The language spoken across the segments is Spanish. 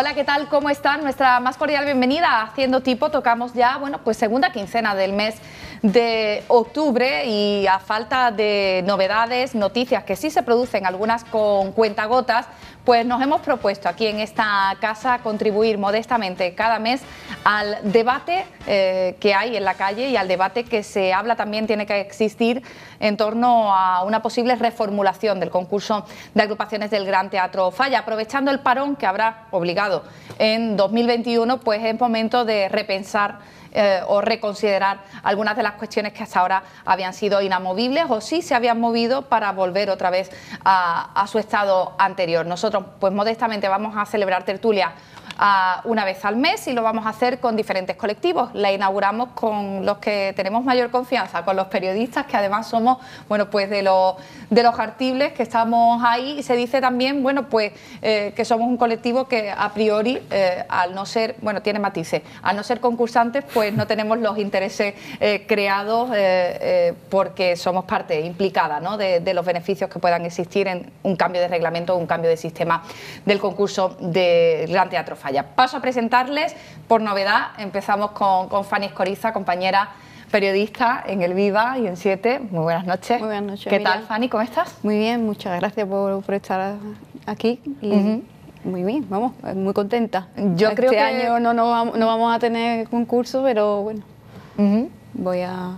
Hola, ¿qué tal? ¿Cómo están? Nuestra más cordial bienvenida a Haciendo Tipo. Tocamos ya, bueno, pues segunda quincena del mes de octubre y a falta de novedades, noticias que sí se producen, algunas con cuentagotas, pues nos hemos propuesto aquí en esta casa contribuir modestamente cada mes al debate eh, que hay en la calle y al debate que se habla también tiene que existir en torno a una posible reformulación del concurso de agrupaciones del Gran Teatro Falla. Aprovechando el parón que habrá obligado en 2021, pues es momento de repensar eh, o reconsiderar algunas de las cuestiones que hasta ahora habían sido inamovibles o sí se habían movido para volver otra vez a, a su estado anterior. Nosotros, pues modestamente, vamos a celebrar tertulia una vez al mes y lo vamos a hacer con diferentes colectivos. La inauguramos con los que tenemos mayor confianza, con los periodistas, que además somos, bueno, pues de los, de los artibles que estamos ahí y se dice también, bueno, pues eh, que somos un colectivo que a priori, eh, al no ser, bueno, tiene matices, al no ser concursantes, pues no tenemos los intereses eh, creados porque somos parte implicada ¿no? de, los beneficios que puedan existir en un cambio de reglamento un cambio de sistema del concurso del Gran Teatro Falla. Paso a presentarles, por novedad, empezamos con, con Fanny Escoriza, compañera periodista en El Viva y en Siete. Muy buenas noches. Muy buenas noches. ¿Qué tal, Fanny? ¿Cómo estás? Muy bien, muchas gracias por, estar aquí. Muy bien, vamos, muy contenta. Yo este creo que... año no, no, vamos a tener concurso, pero bueno, voy, a,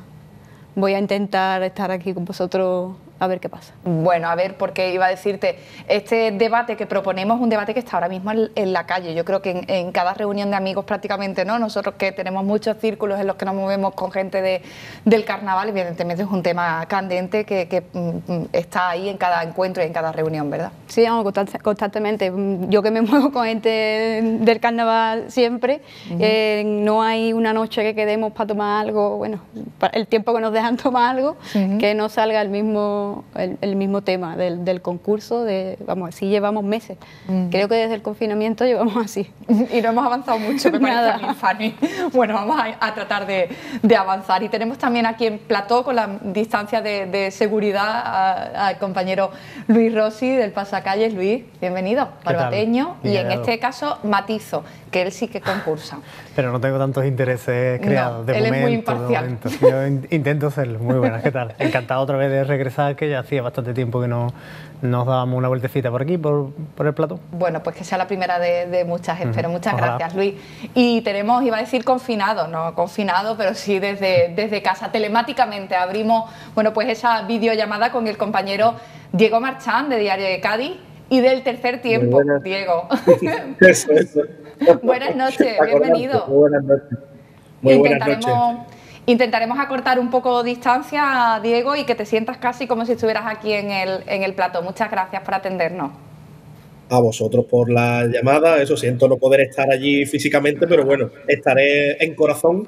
voy a intentar estar aquí con vosotros a ver qué pasa. Bueno, a ver, porque iba a decirte, este debate que proponemos es un debate que está ahora mismo en, la calle. Yo creo que en, cada reunión de amigos prácticamente, ¿no? Nosotros que tenemos muchos círculos en los que nos movemos con gente de, del carnaval, evidentemente es un tema candente que, mm, mm, está ahí en cada encuentro y en cada reunión, ¿verdad? Sí, vamos, constantemente. Yo que me muevo con gente del carnaval siempre, eh, no hay una noche que quedemos para tomar algo, bueno, el tiempo que nos dejan tomar algo, que no salga el mismo el, mismo tema del, concurso, de, vamos, así llevamos meses. Creo que desde el confinamiento llevamos así. Y no hemos avanzado mucho, me parece a Fanny. Bueno, vamos a, tratar de, avanzar. Y tenemos también aquí en plató, con la distancia de, seguridad, al compañero Luis Rossi del Pasacalles. Luis, bienvenido, barbateño. Y en este caso, Matizo, que él sí que concursa. Pero no tengo tantos intereses creados de él momento. Es muy imparcial. Yo intento serlo. Muy buenas, ¿qué tal? Encantado otra vez de regresar que ya hacía bastante tiempo que no nos dábamos una vueltecita por aquí, por, por el plato. Bueno, pues que sea la primera de, muchas, espero. Muchas gracias, Luis. Y tenemos, iba a decir confinado, no confinado, pero sí desde, desde casa, telemáticamente abrimos, bueno, pues esa videollamada con el compañero Diego Marchán de Diario de Cádiz y del tercer tiempo, Diego. eso, eso. buenas noches, bienvenido. Muy buenas noches. Muy buenas noches. Intentaremos acortar un poco distancia, Diego, y que te sientas casi como si estuvieras aquí en el, en el plato. Muchas gracias por atendernos. A vosotros por la llamada. Eso siento no poder estar allí físicamente, pero bueno, estaré en corazón.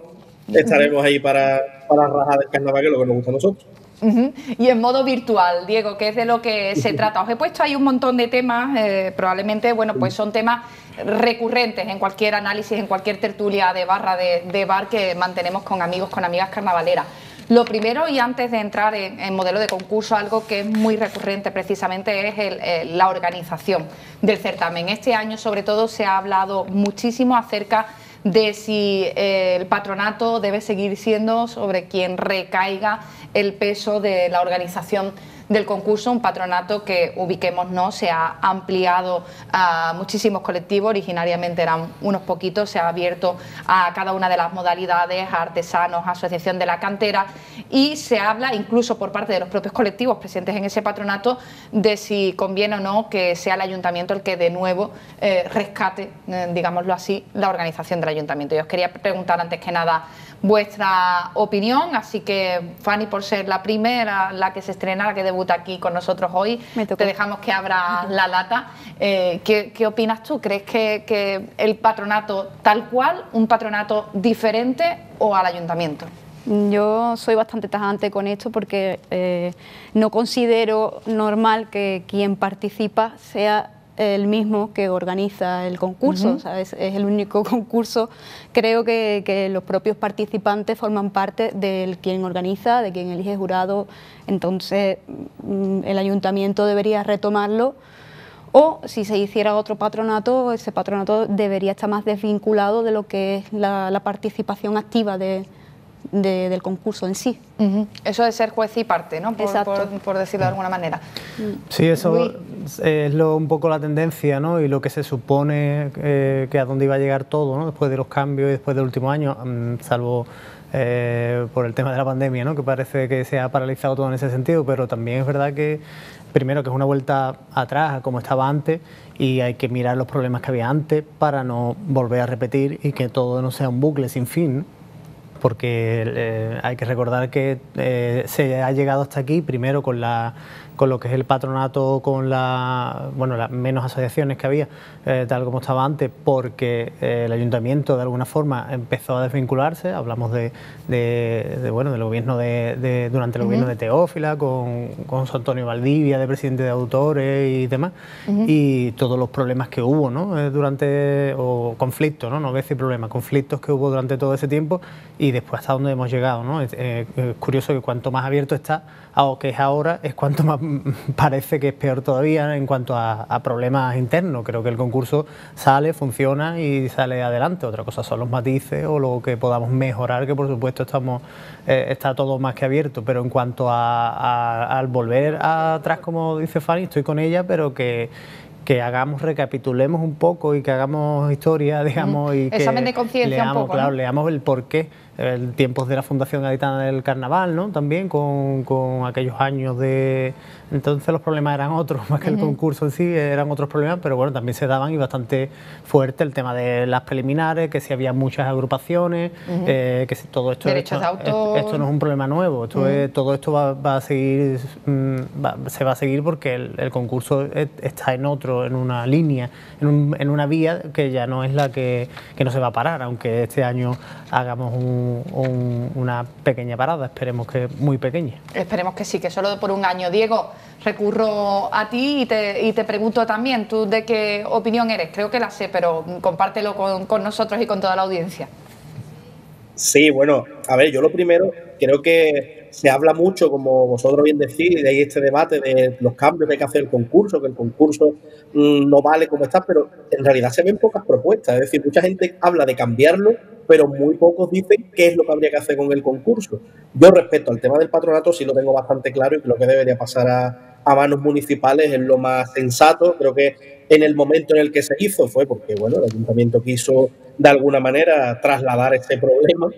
Estaremos ahí para, para rajar del carnaval, que es lo que nos gusta a nosotros. Y en modo virtual, Diego, que es de lo que se trata. Os he puesto ahí un montón de temas, eh, probablemente, bueno, pues son temas recurrentes en cualquier análisis, en cualquier tertulia de barra de, bar que mantenemos con amigos, con amigas carnavaleras. Lo primero, y antes de entrar en, modelo de concurso, algo que es muy recurrente precisamente es la organización del certamen. Este año, sobre todo, se ha hablado muchísimo acerca de si eh, el patronato debe seguir siendo sobre quien recaiga el peso de la organización del concurso, un patronato que, ubiquemos, no se ha ampliado a muchísimos colectivos, originariamente eran unos poquitos, se ha abierto a cada una de las modalidades, a artesanos, asociación de la cantera, y se habla incluso por parte de los propios colectivos presentes en ese patronato de si conviene o no que sea el ayuntamiento el que de nuevo eh, rescate, eh, digámoslo así, la organización del ayuntamiento. Yo os quería preguntar antes que nada vuestra opinión, así que Fanny, por ser la primera, la que se estrena, la que debuta aquí con nosotros hoy, te dejamos que abra la lata. Eh, ¿qué, opinas tú? ¿Crees que, el patronato tal cual, un patronato diferente o al ayuntamiento? Yo soy bastante tajante con esto porque eh, no considero normal que quien participa sea el mismo que organiza el concurso, es, el único concurso. Creo que, los propios participantes forman parte del quien organiza, de quien elige jurado, entonces mm, el ayuntamiento debería retomarlo. O si se hiciera otro patronato, ese patronato debería estar más desvinculado de lo que es la, participación activa de, del concurso en sí. Eso de ser juez y parte, ¿no? Por, por, decirlo de alguna manera. Sí, eso es lo, un poco la tendencia, ¿no? Y lo que se supone eh, que a dónde iba a llegar todo, ¿no? Después de los cambios y después del último año, mm, salvo eh, por el tema de la pandemia, ¿no? Que parece que se ha paralizado todo en ese sentido, pero también es verdad que primero que es una vuelta atrás a como estaba antes y hay que mirar los problemas que había antes para no volver a repetir y que todo no sea un bucle sin fin porque eh, hay que recordar que eh, se ha llegado hasta aquí primero con la con lo que es el patronato, con la, bueno, las menos asociaciones que había, eh, tal como estaba antes, porque eh, el ayuntamiento de alguna forma empezó a desvincularse. Hablamos de, de, bueno, del gobierno de, durante el gobierno de Teófila, con, con Antonio Valdivia, de presidente de autores y demás, y todos los problemas que hubo, ¿no? Eh, durante, o conflictos, ¿no? No voy a decir problemas, conflictos que hubo durante todo ese tiempo y después hasta dónde hemos llegado, ¿no? Es, curioso que cuanto más abierto está a lo que es ahora, es cuanto más parece que es peor todavía en cuanto a, problemas internos. Creo que el concurso sale, funciona y sale adelante. Otra cosa son los matices o lo que podamos mejorar, que por supuesto estamos eh, está todo más que abierto. Pero en cuanto a, al volver atrás, como dice Fanny, estoy con ella, pero que que hagamos, recapitulemos un poco y que hagamos historia, digamos, y que Examen de conciencia un poco, claro, leamos el porqué el tiempos de la Fundación Gaditana del Carnaval, ¿no? También con, con, aquellos años de... Entonces los problemas eran otros, más que el concurso en sí, eran otros problemas, pero bueno, también se daban y bastante fuerte el tema de las preliminares, que si había muchas agrupaciones, eh, que si todo esto... Derechos de autor... Esto no es un problema nuevo, esto todo esto va, va a seguir, mm, se va a seguir porque el, concurso está en otro, en una línea, en, un, en una vía que ya no es la que, que no se va a parar, aunque este año hagamos un una pequeña parada, esperemos que muy pequeña. Esperemos que sí, que solo por un año. Diego, recurro a ti y te, pregunto también, ¿tú de qué opinión eres? Creo que la sé, pero compártelo con, nosotros y con toda la audiencia. Sí, bueno, a ver, yo lo primero, creo que se habla mucho, como vosotros bien decís, de ahí este debate de los cambios que hay que hacer el concurso, que el concurso mm, no vale como está, pero en realidad se ven pocas propuestas. Es decir, mucha gente habla de cambiarlo, pero muy pocos dicen qué es lo que habría que hacer con el concurso. Yo respecto al tema del patronato sí lo tengo bastante claro y creo que debería pasar a, manos municipales es lo más sensato. Creo que en el momento en el que se hizo fue porque bueno, el ayuntamiento quiso de alguna manera trasladar este problema,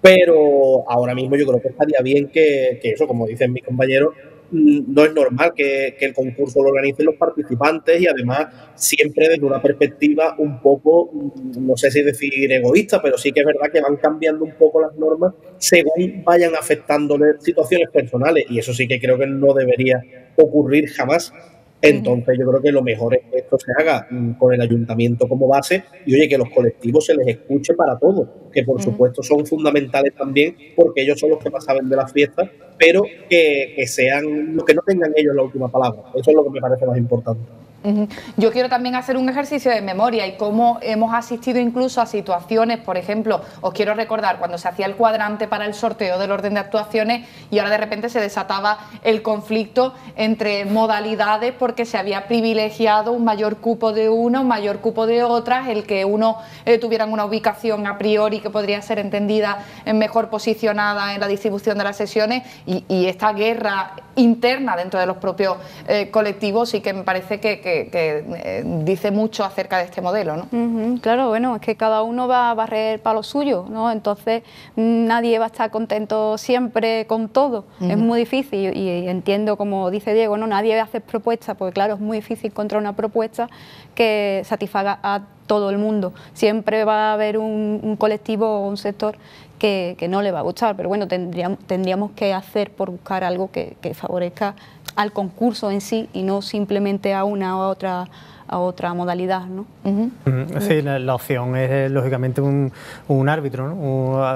pero ahora mismo yo creo que estaría bien que, que eso, como dicen mis compañeros, no es normal que, el concurso lo organicen los participantes y además siempre desde una perspectiva un poco, mm, no sé si decir egoísta, pero sí que es verdad que van cambiando un poco las normas según vayan afectándole situaciones personales y eso sí que creo que no debería ocurrir jamás entonces yo creo que lo mejor es que esto se haga mm, con el ayuntamiento como base y oye que los colectivos se les escuche para todo, que por supuesto son fundamentales también porque ellos son los que más saben de las fiestas, pero que, que sean, que no tengan ellos la última palabra. Eso es lo que me parece más importante. Yo quiero también hacer un ejercicio de memoria y cómo hemos asistido incluso a situaciones, por ejemplo, os quiero recordar cuando se hacía el cuadrante para el sorteo del orden de actuaciones y ahora de repente se desataba el conflicto entre modalidades porque se había privilegiado un mayor cupo de una, un mayor cupo de otras, el que uno eh, tuvieran una ubicación a priori que podría ser entendida mejor posicionada en la distribución de las sesiones y, esta guerra interna dentro de los propios eh, colectivos y que me parece que, eh, dice mucho acerca de este modelo, ¿no? claro, bueno, es que cada uno va a barrer para lo suyo, ¿no? Entonces nadie va a estar contento siempre con todo. Es muy difícil y, entiendo, como dice Diego, ¿no? Nadie hacer propuestas, porque claro, es muy difícil encontrar una propuesta que satisfaga a todo el mundo. Siempre va a haber un, colectivo o un sector que, no le va a gustar, pero bueno, tendríamos, tendríamos que hacer por buscar algo que, que favorezca al concurso en sí y no simplemente a una u otra a otra modalidad. ¿no? Sí, la, opción es eh, lógicamente un, un árbitro, ¿no?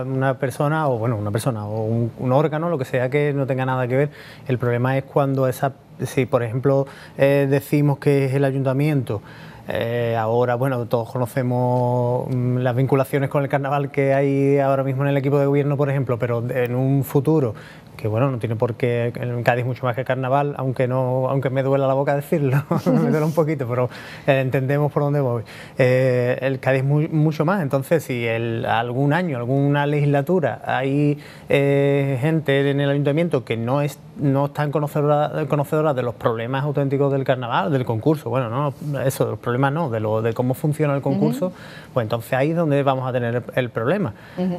una persona o bueno, una persona o un, órgano, lo que sea que no tenga nada que ver. El problema es cuando esa, si por ejemplo eh, decimos que es el ayuntamiento Eh, ahora, bueno, todos conocemos mm, las vinculaciones con el carnaval que hay ahora mismo en el equipo de gobierno, por ejemplo, pero en un futuro que bueno, no tiene por qué en Cádiz mucho más que carnaval, aunque no, aunque me duela la boca decirlo, me duele un poquito, pero eh, entendemos por dónde voy. Eh, el Cádiz mucho más, entonces si el, algún año, alguna legislatura hay eh, gente en el ayuntamiento que no es no están conocedoras de los problemas auténticos del carnaval, del concurso, bueno, no, eso, de los problemas no, de, lo, de cómo funciona el concurso, pues entonces ahí es donde vamos a tener el, problema.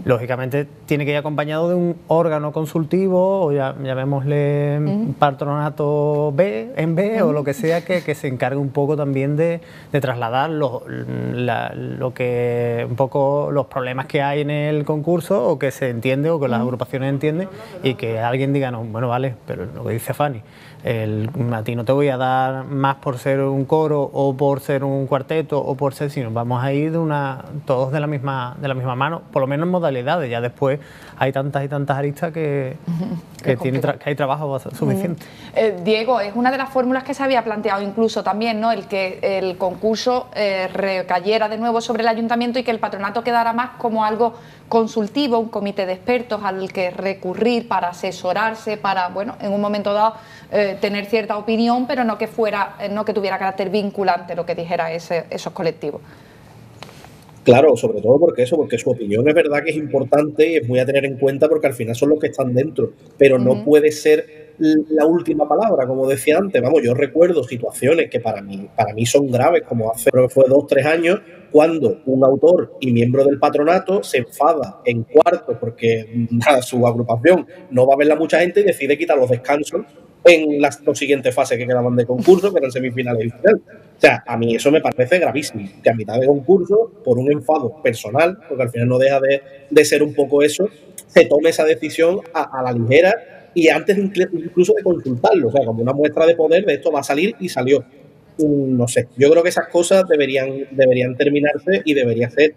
Lógicamente tiene que ir acompañado de un órgano consultivo, o ya, llamémosle patronato B, en B, o lo que sea, que, que, se encargue un poco también de, de trasladar lo, lo que, un poco los problemas que hay en el concurso, o que se entiende, o que las agrupaciones entienden, y que alguien diga, no, bueno, vale, pero lo que dice Fanny, el, a ti no te voy a dar más por ser un coro o por ser un cuarteto o por ser, sino vamos a ir de una, todos de la misma, de la misma mano, por lo menos en modalidades, ya después hay tantas y tantas aristas que, que, tiene que hay trabajo suficiente. Eh, Diego, es una de las fórmulas que se había planteado incluso también, ¿no? El que el concurso eh, recayera de nuevo sobre el ayuntamiento y que el patronato quedara más como algo consultivo, un comité de expertos al que recurrir para asesorarse, para, bueno, en un momento dado eh, tener cierta opinión, pero no que fuera, eh, no que tuviera carácter vinculante lo que dijera ese, esos colectivos. Claro, sobre todo porque eso, porque su opinión es verdad que es importante y es muy a tener en cuenta porque al final son los que están dentro, pero no puede ser la última palabra, como decía antes. Vamos, yo recuerdo situaciones que para mí, para mí son graves, como hace, creo que fue dos, tres años, cuando un autor y miembro del patronato se enfada en cuarto porque su agrupación no va a verla mucha gente y decide quitar los descansos en las dos siguientes fases que quedaban de concurso, que eran semifinales y final. O sea, a mí eso me parece gravísimo, que a mitad de concurso, por un enfado personal, porque al final no deja de, ser un poco eso, se tome esa decisión a, la ligera y antes incluso de consultarlo, o sea, como una muestra de poder de esto va a salir y salió. No sé, yo creo que esas cosas deberían, deberían terminarse y debería ser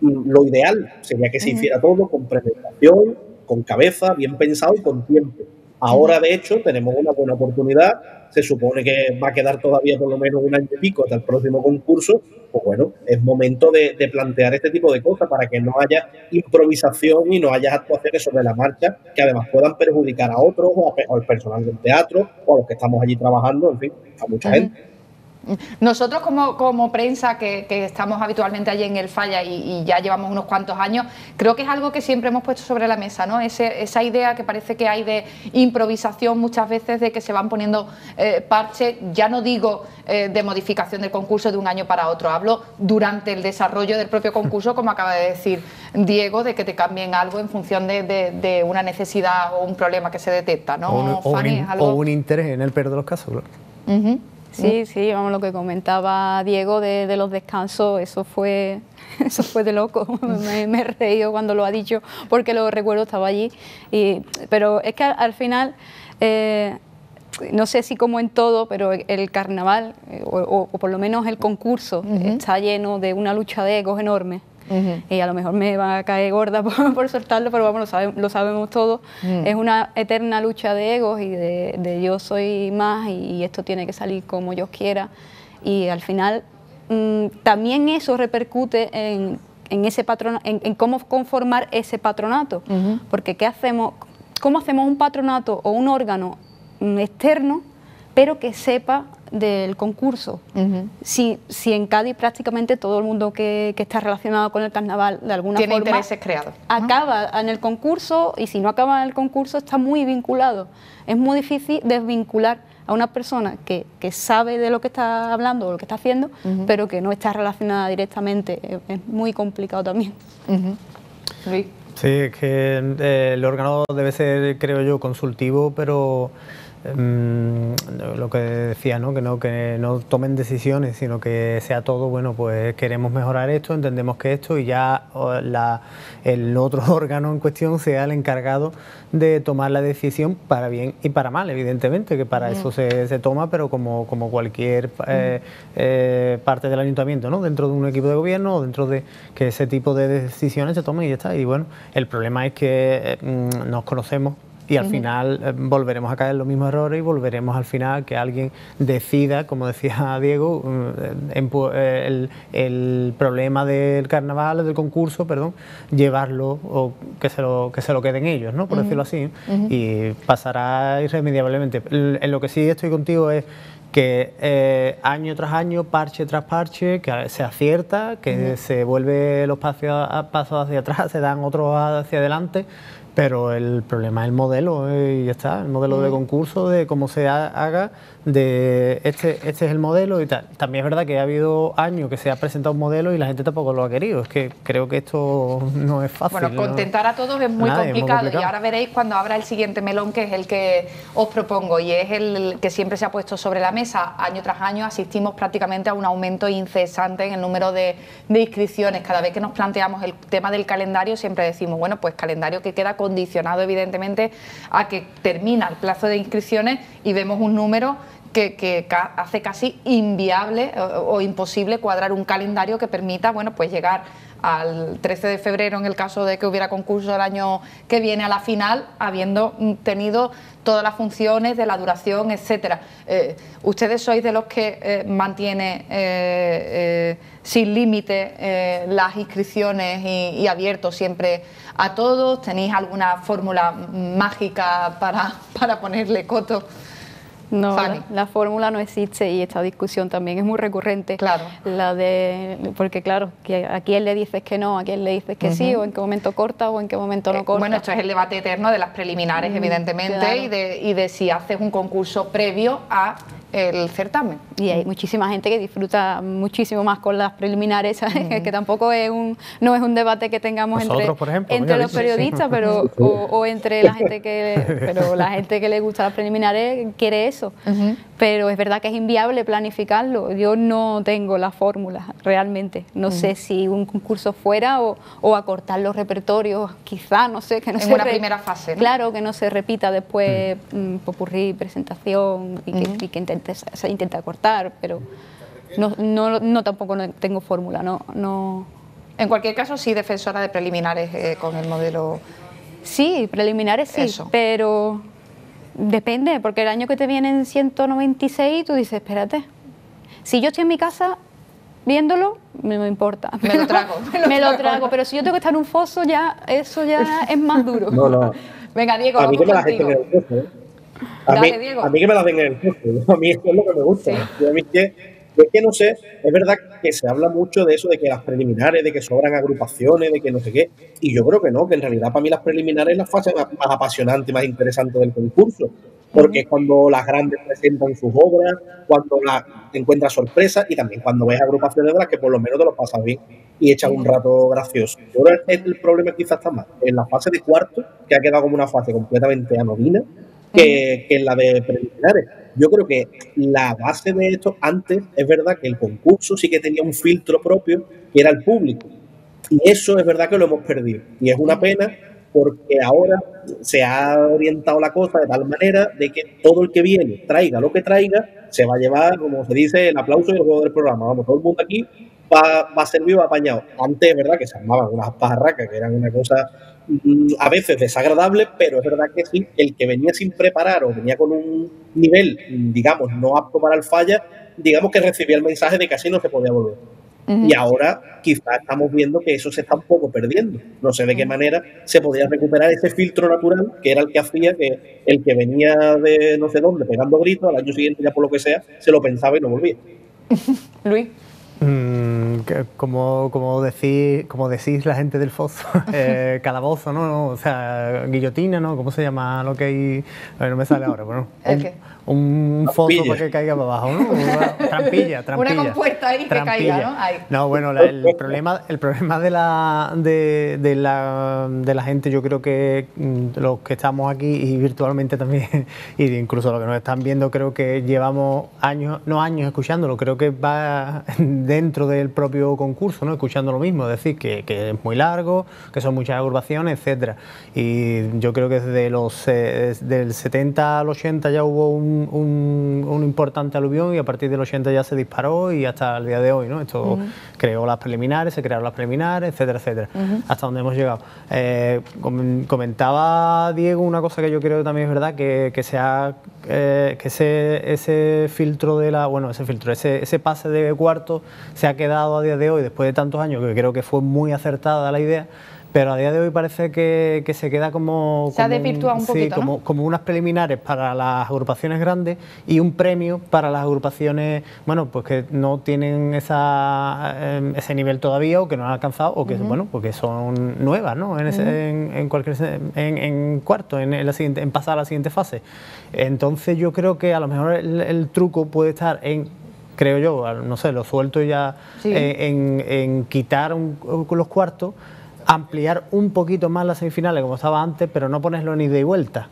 lo ideal, sería que se hiciera todo con presentación, con cabeza, bien pensado y con tiempo. Ahora, de hecho, tenemos una buena oportunidad. Se supone que va a quedar todavía por lo menos un año y pico hasta el próximo concurso. Pues bueno, es momento de, plantear este tipo de cosas para que no haya improvisación y no haya actuaciones sobre la marcha que además puedan perjudicar a otros o, al personal del teatro o a los que estamos allí trabajando, en fin, a mucha gente. Nosotros como, como prensa que, estamos habitualmente allí en el Falla y, ya llevamos unos cuantos años, creo que es algo que siempre hemos puesto sobre la mesa, ¿no? esa idea que parece que hay de improvisación muchas veces, de que se van poniendo eh, parches, ya no digo eh, de modificación del concurso de un año para otro, hablo durante el desarrollo del propio concurso, como acaba de decir Diego, de que te cambien algo en función de, una necesidad o un problema que se detecta, ¿no? O un, interés en el peor de los casos, Sí, sí, vamos, lo que comentaba Diego de, los descansos, eso fue, eso fue de loco. me, he reído cuando lo ha dicho, porque lo recuerdo, estaba allí. Y, pero es que al, final, eh, no sé si como en todo, pero el carnaval, eh, o, por lo menos el concurso, está lleno de una lucha de egos enorme y a lo mejor me va a caer gorda por, soltarlo, pero vamos, lo, sabemos todos. Es una eterna lucha de egos y de, yo soy más y, esto tiene que salir como yo quiera. Y al final mm, también eso repercute en, ese patrón, en, cómo conformar ese patronato. Porque ¿qué hacemos? ¿cómo hacemos un patronato o un órgano mm, externo, pero que sepa del concurso. si, si, en Cádiz prácticamente todo el mundo que, está relacionado con el carnaval de alguna Tiene forma intereses creados. acaba en el concurso y si no acaba en el concurso está muy vinculado. Es muy difícil desvincular a una persona que, sabe de lo que está hablando o lo que está haciendo, pero que no está relacionada directamente. Es, muy complicado también. Sí, es que eh, el órgano debe ser, creo yo, consultivo, pero Mm, lo que decía, ¿no? Que, no, que no tomen decisiones, sino que sea todo, bueno, pues queremos mejorar esto, entendemos que esto y ya el otro órgano en cuestión sea el encargado de tomar la decisión para bien y para mal, evidentemente, que para eso se, se, toma, pero como, como cualquier eh, eh, parte del ayuntamiento, ¿no? Dentro de un equipo de gobierno o dentro de que ese tipo de decisiones se tomen y ya está. Y bueno, el problema es que mm, nos conocemos y al final eh, volveremos a caer en los mismos errores y volveremos al final que alguien decida, como decía Diego, mm, eh, el, problema del carnaval, del concurso, perdón, llevarlo o que se lo, que se lo queden ellos, ¿no? por decirlo así, y pasará irremediablemente. En lo que sí estoy contigo es que eh, año tras año, parche tras parche, que se acierta, que se vuelve los pasos hacia atrás, se dan otros hacia adelante, pero el problema es el modelo eh, y ya está, el modelo de concurso, de cómo se haga, de este, este es el modelo y tal. También es verdad que ha habido años que se ha presentado un modelo y la gente tampoco lo ha querido. Es que creo que esto no es fácil. Bueno, contentar a todos es muy, complicado, y ahora veréis cuando abra el siguiente melón que es el que os propongo y es el que siempre se ha puesto sobre la mesa. Año tras año asistimos prácticamente a un aumento incesante en el número de, inscripciones. Cada vez que nos planteamos el tema del calendario siempre decimos, bueno, pues calendario que queda condicionado evidentemente a que termina el plazo de inscripciones y vemos un número que, hace casi inviable o, imposible cuadrar un calendario que permita bueno, pues llegar al 13 de febrero en el caso de que hubiera concurso el año que viene a la final, habiendo tenido todas las funciones de la duración, etcétera. Eh, ¿Ustedes sois de los que eh, mantiene eh, sin límite las inscripciones y, y abierto siempre a todos? ¿Tenéis alguna fórmula mágica para, para ponerle coto? No, la, fórmula no existe y esta discusión también es muy recurrente. Claro. La de, porque claro, que a quién le dices que no, a quién le dices que sí, o en qué momento corta o en qué momento no eh, corta. bueno, esto es el debate eterno de las preliminares, mm, evidentemente, y, de, y de si haces un concurso previo a el certamen. Y hay muchísima gente que disfruta muchísimo más con las preliminares, que tampoco es un, no es un debate que tengamos entre, entre los periodistas, pero o, entre la gente que pero la gente que le gusta las preliminares quiere eso. Pero es verdad que es inviable planificarlo. Yo no tengo la fórmula realmente. No sé si un concurso fuera o, o, acortar los repertorios, quizá, no sé, que no en una primera fase. Claro, que no se repita después popurrí, presentación y que, y que se intenta cortar, pero no, no, no tampoco no tengo fórmula, no, no... En cualquier caso, sí defensora de preliminares eh, con el modelo... Sí, preliminares sí, pero depende, porque el año que te vienen 196 tú dices, espérate, si yo estoy en mi casa viéndolo, no me importa. Me lo trago. Me lo, trago, pero si yo tengo que estar en un foso, ya eso ya es más duro. No, no. Venga, Diego, a mí que me la gente ¿eh? A, mí, a mí que me la den en el jefe, a mí esto es lo que me gusta. a mí que, es que no sé, es verdad que se habla mucho de eso, de que las preliminares, de que sobran agrupaciones, de que no sé qué, y yo creo que no, que en realidad para mí las preliminares es la fase más, apasionante y más interesante del concurso, porque es cuando las grandes presentan sus obras, cuando las encuentras sorpresas y también cuando ves agrupaciones de las que por lo menos te lo pasas bien y echas un rato gracioso. Yo creo que el problema quizás está más en la fase de cuarto, que ha quedado como una fase completamente anodina, que, en la de preliminares. Yo creo que la base de esto, antes, es verdad que el concurso sí que tenía un filtro propio, que era el público. Y eso es verdad que lo hemos perdido. Y es una pena porque ahora se ha orientado la cosa de tal manera de que todo el que viene, traiga lo que traiga, se va a llevar, como se dice, el aplauso y el juego del programa. Vamos, todo el mundo aquí va, va a ser vivo apañado. Antes es verdad que se armaban unas pajarracas que eran una cosa a veces desagradable, pero es verdad que sí, el que venía sin preparar o venía con un nivel, digamos, no apto para el falla, digamos que recibía el mensaje de que así no se podía volver. Y ahora quizás estamos viendo que eso se está un poco perdiendo. No sé de qué manera se podría recuperar ese filtro natural que era el que hacía que el que venía de no sé dónde pegando gritos, al año siguiente ya por lo que sea, se lo pensaba y no volvía. Luis. Mm, como, como, decís, como decís la gente del foso, eh, calabozo, ¿no? O sea, guillotina, ¿no? ¿Cómo se llama lo que hay? A ver, no me sale ahora. Bueno, un, foso para que caiga para abajo, ¿no? trampilla, trampilla. Una compuesta ahí que caiga, ¿no? No, bueno, el, problema, el problema de la, de, de, la, de la gente, yo creo que mm, los que estamos aquí y virtualmente también, y incluso los que nos están viendo, creo que llevamos años, no años escuchándolo, creo que va dentro del propio concurso, ¿no? Escuchando lo mismo, es decir, que, que es muy largo, que son muchas agrupaciones, etcétera. Y yo creo que desde los eh, del 70 al 80 ya hubo un un, un, importante aluvión y a partir del 80 ya se disparó y hasta el día de hoy, ¿no? Esto creó las preliminares, se crearon las preliminares, etcétera, etcétera, hasta donde hemos llegado. Eh, comentaba Diego una cosa que yo creo que también es verdad, que, que, eh, que ese, ese filtro de la, bueno, ese filtro, ese, ese pase de cuarto se ha quedado a día de hoy, después de tantos años, que creo que fue muy acertada la idea, pero a día de hoy parece que, se queda como... Se ha desvirtuado un, poquito, como, como, unas preliminares para las agrupaciones grandes y un premio para las agrupaciones, bueno, pues que no tienen esa, em, ese nivel todavía o que no han alcanzado o que, bueno, porque son nuevas, ¿no? En, en, cualquier, en, cuarto, en, la siguiente, en pasar a la siguiente fase. Entonces yo creo que a lo mejor el, truco puede estar en creo yo, no sé, lo suelto ya eh, en, quitar los cuartos ampliar un poquito más las semifinales como estaba antes, pero no ponerlo ni de vuelta.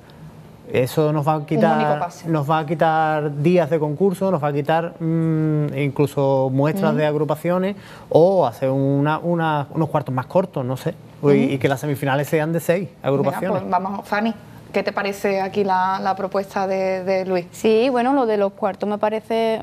Eso nos va a quitar, nos va a quitar días de concurso, nos va a quitar mm, incluso muestras de agrupaciones o hacer una, unos cuartos más cortos, no sé, y, que las semifinales sean de seis agrupaciones. pues vamos, Fanny. ¿Qué te parece aquí la, propuesta de, Luis? Sí, bueno, lo de los cuartos me parece,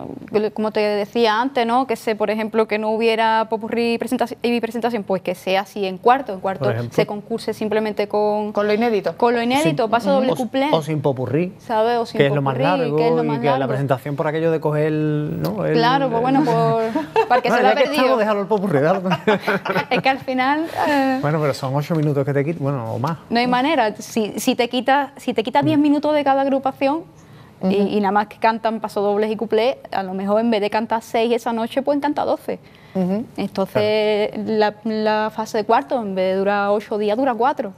como te decía antes, ¿no? Que sé, por ejemplo, que no hubiera popurrí y presentación, y presentación, pues que sea así en cuarto. En cuarto se concurse simplemente con... Con lo inédito. Con lo inédito, paso doble cuplé. O sin popurrí. ¿Sabes? O sin que es lo más largo, que es lo más y que la presentación por aquello de coger el... ¿no? claro, pues bueno, por, para que se lo ha perdido. déjalo el popurrí, es que al final... Eh, bueno, pero son ocho minutos que te quitan, bueno, o más. No hay manera. Si, si te quitas si te quitas 10 minutos de cada agrupación y, nada más que cantan pasodobles y cuplés, a lo mejor en vez de cantar 6 esa noche pueden cantar 12. Entonces la, fase de cuarto, en vez de durar 8 días, dura 4.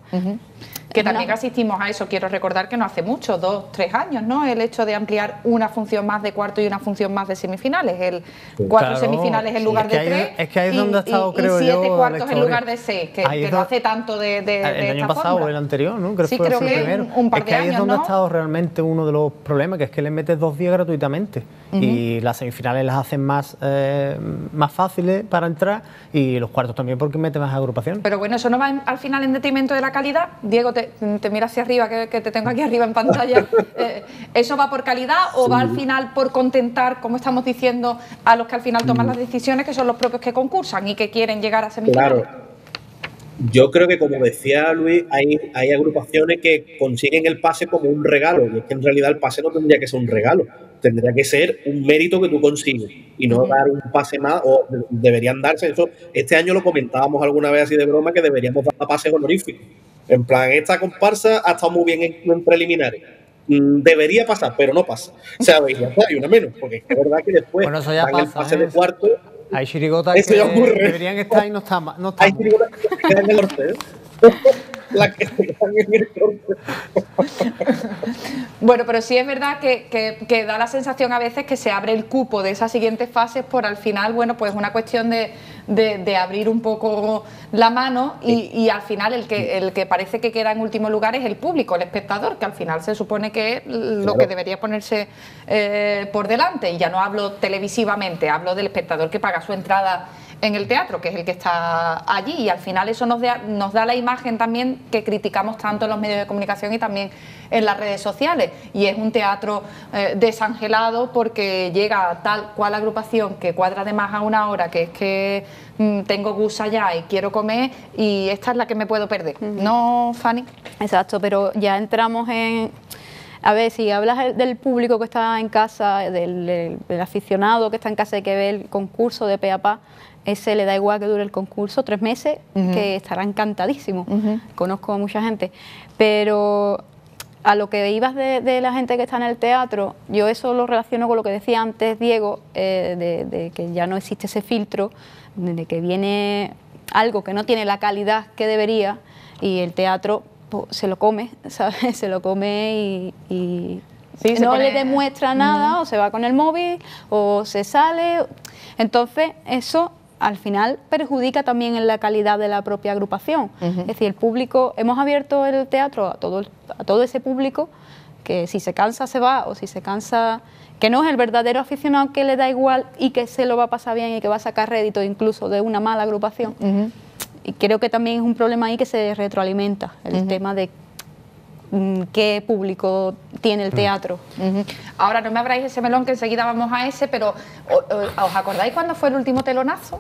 Que también asistimos a eso, quiero recordar que no hace mucho, dos, tres años, ¿no? El hecho de ampliar una función más de cuarto y una función más de semifinales. El cuatro semifinales en lugar de tres. Es que ahí es donde ha estado, creo y siete cuartos en lugar de seis, que, no hace tanto de, de, El año pasado o el anterior, ¿no? Creo sí, fue creo que primero. un par es que ahí es donde ha estado realmente uno de los problemas, que es que le metes dos días gratuitamente. Y las semifinales las hacen más, eh, más fáciles para entrar y los cuartos también porque mete más agrupación. Pero bueno, eso no va al final en detrimento de la calidad. Diego, te, te miras arriba, que, te tengo aquí arriba en pantalla, eh, ¿eso va por calidad o va al final por contentar, como estamos diciendo, a los que al final toman mm. las decisiones, que son los propios que concursan y que quieren llegar a semifinales? Claro. Yo creo que, como decía Luis, hay, hay agrupaciones que consiguen el pase como un regalo, y es que en realidad el pase no tendría que ser un regalo, tendría que ser un mérito que tú consigues y no dar un pase más, o deberían darse eso. Este año lo comentábamos alguna vez así de broma que deberíamos dar pases honoríficos en plan, esta comparsa ha estado muy bien en, preliminares. Mm, debería pasar, pero no pasa. O sea, hay una menos, porque es verdad que después bueno, eso ya pasa, el pase de ¿eh? cuarto. Hay chirigotas que deberían estar y no están. No Hay chirigotas que quedan en el norte, ¿eh? La que se quedan en el Bueno, pero sí es verdad que, da la sensación a veces que se abre el cupo de esas siguientes fases por al final, bueno, pues una cuestión de, abrir un poco la mano y, al final el que, el que parece que queda en último lugar es el público, el espectador, que al final se supone que es lo que debería ponerse eh, por delante. Y ya no hablo televisivamente, hablo del espectador que paga su entrada en el teatro, que es el que está allí. Y al final eso nos da, nos da la imagen también que criticamos tanto en los medios de comunicación y también en las redes sociales. Y es un teatro eh, desangelado porque llega tal cual agrupación que cuadra de más a una hora, que es que mm, tengo gusa ya y quiero comer y esta es la que me puedo perder. ¿No, Fanny? Exacto, pero ya entramos en... A ver, si hablas del público que está en casa, del, aficionado que está en casa y que ve el concurso de Peapa, ese le da igual que dure el concurso, tres meses, que estará encantadísimo. Conozco a mucha gente. Pero a lo que ibas de, la gente que está en el teatro, yo eso lo relaciono con lo que decía antes Diego, eh, de, que ya no existe ese filtro, de que viene algo que no tiene la calidad que debería y el teatro pues, se lo come, ¿sabes? Se lo come y, no le demuestra nada, o se va con el móvil, o se sale. Entonces, eso al final perjudica también en la calidad de la propia agrupación. Es decir, el público, hemos abierto el teatro a todo, a todo ese público que si se cansa se va o si se cansa, que no es el verdadero aficionado que le da igual y que se lo va a pasar bien y que va a sacar rédito incluso de una mala agrupación. Y creo que también es un problema ahí que se retroalimenta, el tema de qué público tiene el mm. teatro. Ahora no me abráis ese melón que enseguida vamos a ese, pero ¿os acordáis cuándo fue el último telonazo?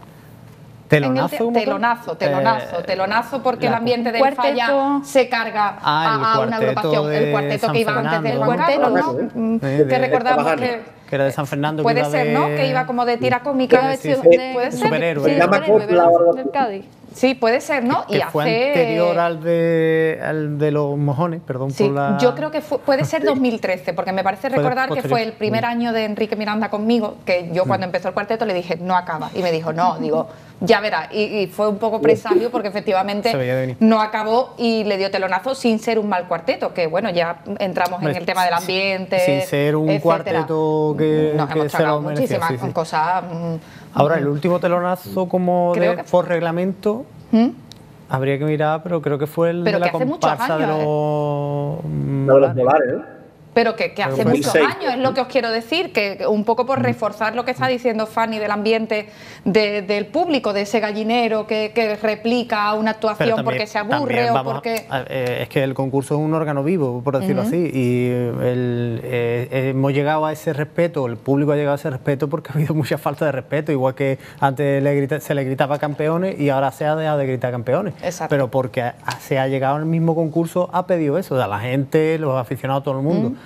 ¿Telonazo? telonazo, telonazo, eh, telonazo, porque el ambiente del falla se carga ah, a, una agrupación. El cuarteto que iba antes del cuarteto, ¿no? Mm, que recordamos que, que era de San Fernando. Puede ser, ¿no? Que iba como de tira cómica. Sí, puede ser. Superhéroe. del Cádiz. Sí, puede ser, ¿no? Que, y fue anterior al de, al de los mojones, perdón sí, por la... Yo creo que puede ser 2013, porque me parece recordar que fue el primer año de Enrique Miranda conmigo, que yo cuando mm. empezó el cuarteto le dije, no acaba. Y me dijo, no, digo, ya verá. Y, fue un poco presagio porque efectivamente no acabó y le dio telonazo sin ser un mal cuarteto, que bueno, ya entramos en el tema del ambiente. Sin ser un cuarteto que, Nos hemos se muchísimas cosas. Mm, Ahora, el último telonazo como de, por reglamento, ¿Mm? habría que mirar, pero creo que fue el de la comparsa de los... ¿eh? De los molares, ¿eh? Pero que, hace muchos años, es lo que os quiero decir, que un poco por mm. reforzar lo que está diciendo Fanny del ambiente del público, de ese gallinero que, replica una actuación porque se aburre o porque... Eh, es que el concurso es un órgano vivo, por decirlo así, y eh, hemos llegado a ese respeto, el público ha llegado a ese respeto porque ha habido mucha falta de respeto, igual que antes se le gritaba campeones y ahora se ha dejado de gritar campeones. Pero porque se ha llegado al mismo concurso, ha pedido eso, o la gente, los aficionados, todo el mundo.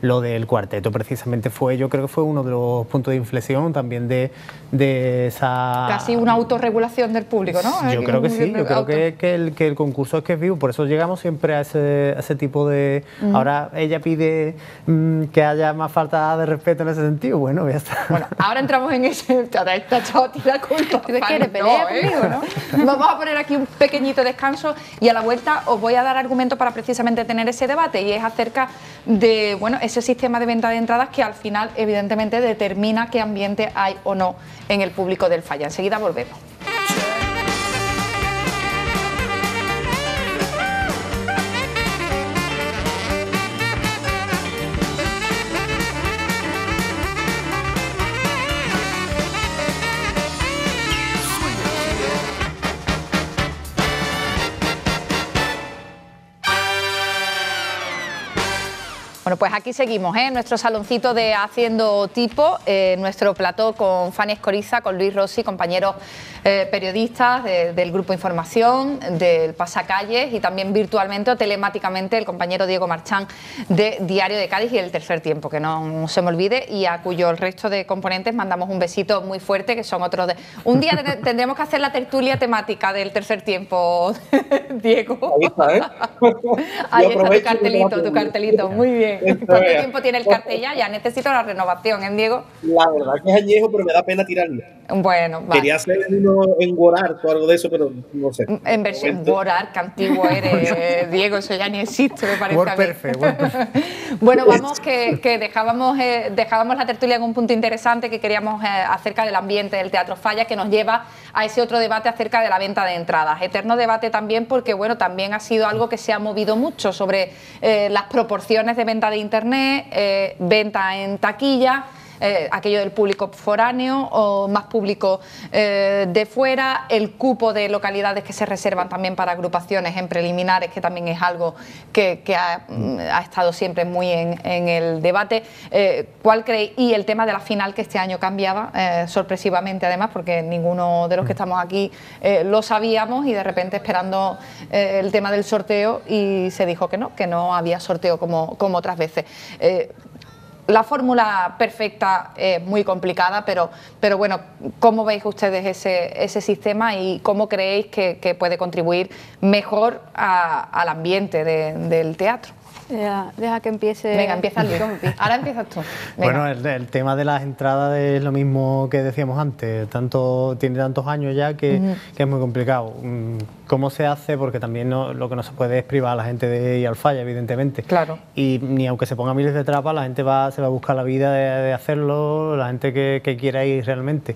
Lo del cuarteto precisamente fue, yo creo que fue uno de los puntos de inflexión también de, de esa... Casi una autorregulación del público, ¿no? Yo creo que sí, yo creo que, que, el, que el concurso es que es vivo, por eso llegamos siempre a ese, ese tipo de... Ahora ella pide mm, que haya más falta de respeto en ese sentido, bueno, ya está. Bueno, ahora entramos en ese... Esta la culpa. ¿Te quieres pelear ¿eh? conmigo, no? Vamos a poner aquí un pequeñito descanso y a la vuelta os voy a dar argumentos para precisamente tener ese debate y es acerca de, bueno, ese sistema de venta de entradas que al final evidentemente determina qué ambiente hay o no en el público del falla. Enseguida volvemos. Bueno, pues aquí seguimos, ¿eh? nuestro saloncito de Haciendo Tipo, eh, nuestro plató con Fanny Escoriza, con Luis Rossi, compañeros eh, periodistas del Grupo Información, del Pasacalles y también virtualmente o telemáticamente el compañero Diego Marchán de Diario de Cádiz y el Tercer Tiempo, que no se me olvide, y a cuyo el resto de componentes mandamos un besito muy fuerte, que son otros de... Un día tendremos que hacer la tertulia temática del Tercer Tiempo, Diego. Ahí está, ¿eh? Ahí está tu cartelito, tu cartelito, muy bien. ¿Cuánto tiempo tiene el cartel ya? Ya necesito la renovación, ¿eh, Diego? La verdad que es añejo, pero me da pena tirarlo. Bueno, vale. Quería hacer uno en Gorart o algo de eso, pero no sé. En versión Gorart, que antiguo eres, Diego, eso ya ni existe, me parece a mí. bueno, vamos, que, que dejábamos, eh, dejábamos la tertulia en un punto interesante que queríamos eh, acerca del ambiente del Teatro Falla, que nos lleva a ese otro debate acerca de la venta de entradas. Eterno debate también porque, bueno, también ha sido algo que se ha movido mucho sobre eh, las proporciones de venta de Internet, venta en taquilla eh, aquello del público foráneo o más público eh, de fuera, el cupo de localidades que se reservan también para agrupaciones en preliminares, que también es algo que, mm, ha, estado siempre muy en, el debate. Eh, ¿Cuál creéis? Y el tema de la final que este año cambiaba, sorpresivamente además, porque ninguno de los que estamos aquí lo sabíamos y de repente esperando el tema del sorteo y se dijo que no, que no había sorteo como, como otras veces la fórmula perfecta es muy complicada, pero, pero bueno, ¿cómo veis ustedes ese, ese sistema y cómo creéis que, puede contribuir mejor al ambiente del teatro? Deja, que empiece. Venga, empieza el Ahora empiezas tú. Bueno, el, tema de las entradas es lo mismo que decíamos antes. Tanto, tiene tantos años ya que, es muy complicado. Mm, ¿Cómo se hace? Porque también lo que no se puede es privar a la gente de ir al falla, evidentemente. Claro. Y ni aunque se ponga miles de trapas, la gente va, se va a buscar la vida de, hacerlo, la gente que, que quiera ir realmente.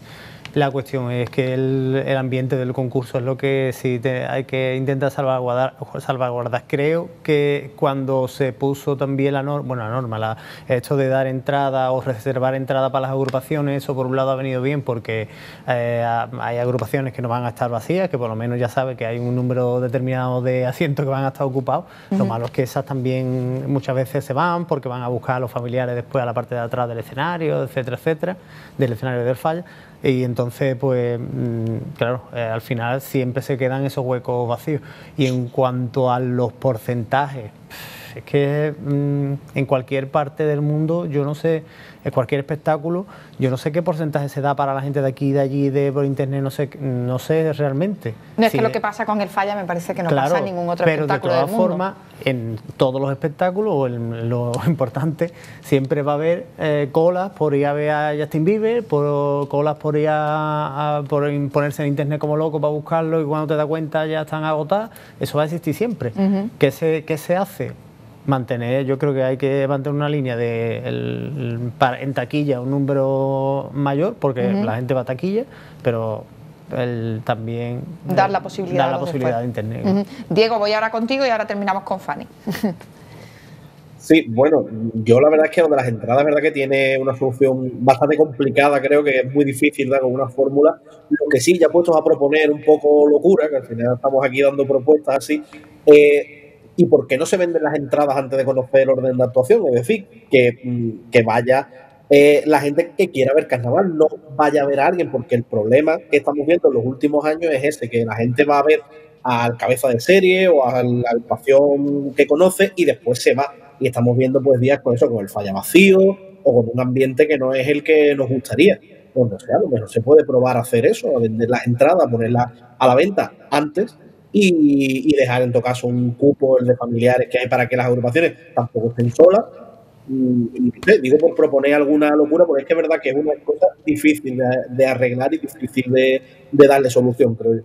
La cuestión es que el, ambiente del concurso es lo que sí hay que intentar salvaguardar, salvaguardar. Creo que cuando se puso también la norma, bueno, la norma, la, esto de dar entrada o reservar entrada para las agrupaciones, eso por un lado ha venido bien porque eh, hay agrupaciones que no van a estar vacías, que por lo menos ya sabe que hay un número determinado de asientos que van a estar ocupados. Lo malo es que esas también muchas veces se van porque van a buscar a los familiares después a la parte de atrás del escenario, etcétera, etcétera, del escenario del falla. Y entonces, pues, mm, claro, eh, al final siempre se quedan esos huecos vacíos. Y en cuanto a los porcentajes, es que mm, en cualquier parte del mundo, yo no sé, en cualquier espectáculo, yo no sé qué porcentaje se da para la gente de aquí, de allí, de por internet, no sé, no sé realmente. No es que lo que pasa con el falla me parece que no pasa en ningún otro pero espectáculo. Pero de todas formas, en todos los espectáculos, o en lo importante, siempre va a haber eh, colas por ir a ver a Justin Bieber, por colas por ir a, por ponerse en internet como loco para buscarlo y cuando te das cuenta ya están agotadas. Eso va a existir siempre. ¿Qué, se, ¿Qué se hace? Mantener, yo creo que hay que mantener una línea de en taquilla un número mayor, porque la gente va a taquilla, pero el, también dar la posibilidad, dar la posibilidad de internet. Diego, voy ahora contigo y ahora terminamos con Fanny. Sí, bueno, yo la verdad es que de las entradas, verdad que tiene una solución bastante complicada, creo que es muy difícil dar con una fórmula. Lo que sí, ya puestos a proponer un poco locura, que al final estamos aquí dando propuestas así, eh, ¿Y por qué no se venden las entradas antes de conocer el orden de actuación? Es decir, que, mm, vaya eh, la gente que quiera ver carnaval, no vaya a ver a alguien, porque el problema que estamos viendo en los últimos años es ese, que la gente va a ver al cabeza de serie o a la agrupación que conoce y después se va. Y estamos viendo pues días con eso, con el falla vacío o con un ambiente que no es el que nos gustaría. Pues no sé, a lo mejor se puede probar a hacer eso, a vender las entradas, ponerlas a la venta antes y, dejar en todo caso un cupo el de familiares que hay para que las agrupaciones tampoco estén solas. Y, digo por proponer alguna locura, porque es que es verdad que es una cosa difícil de, arreglar y difícil de, de darle solución, creo yo.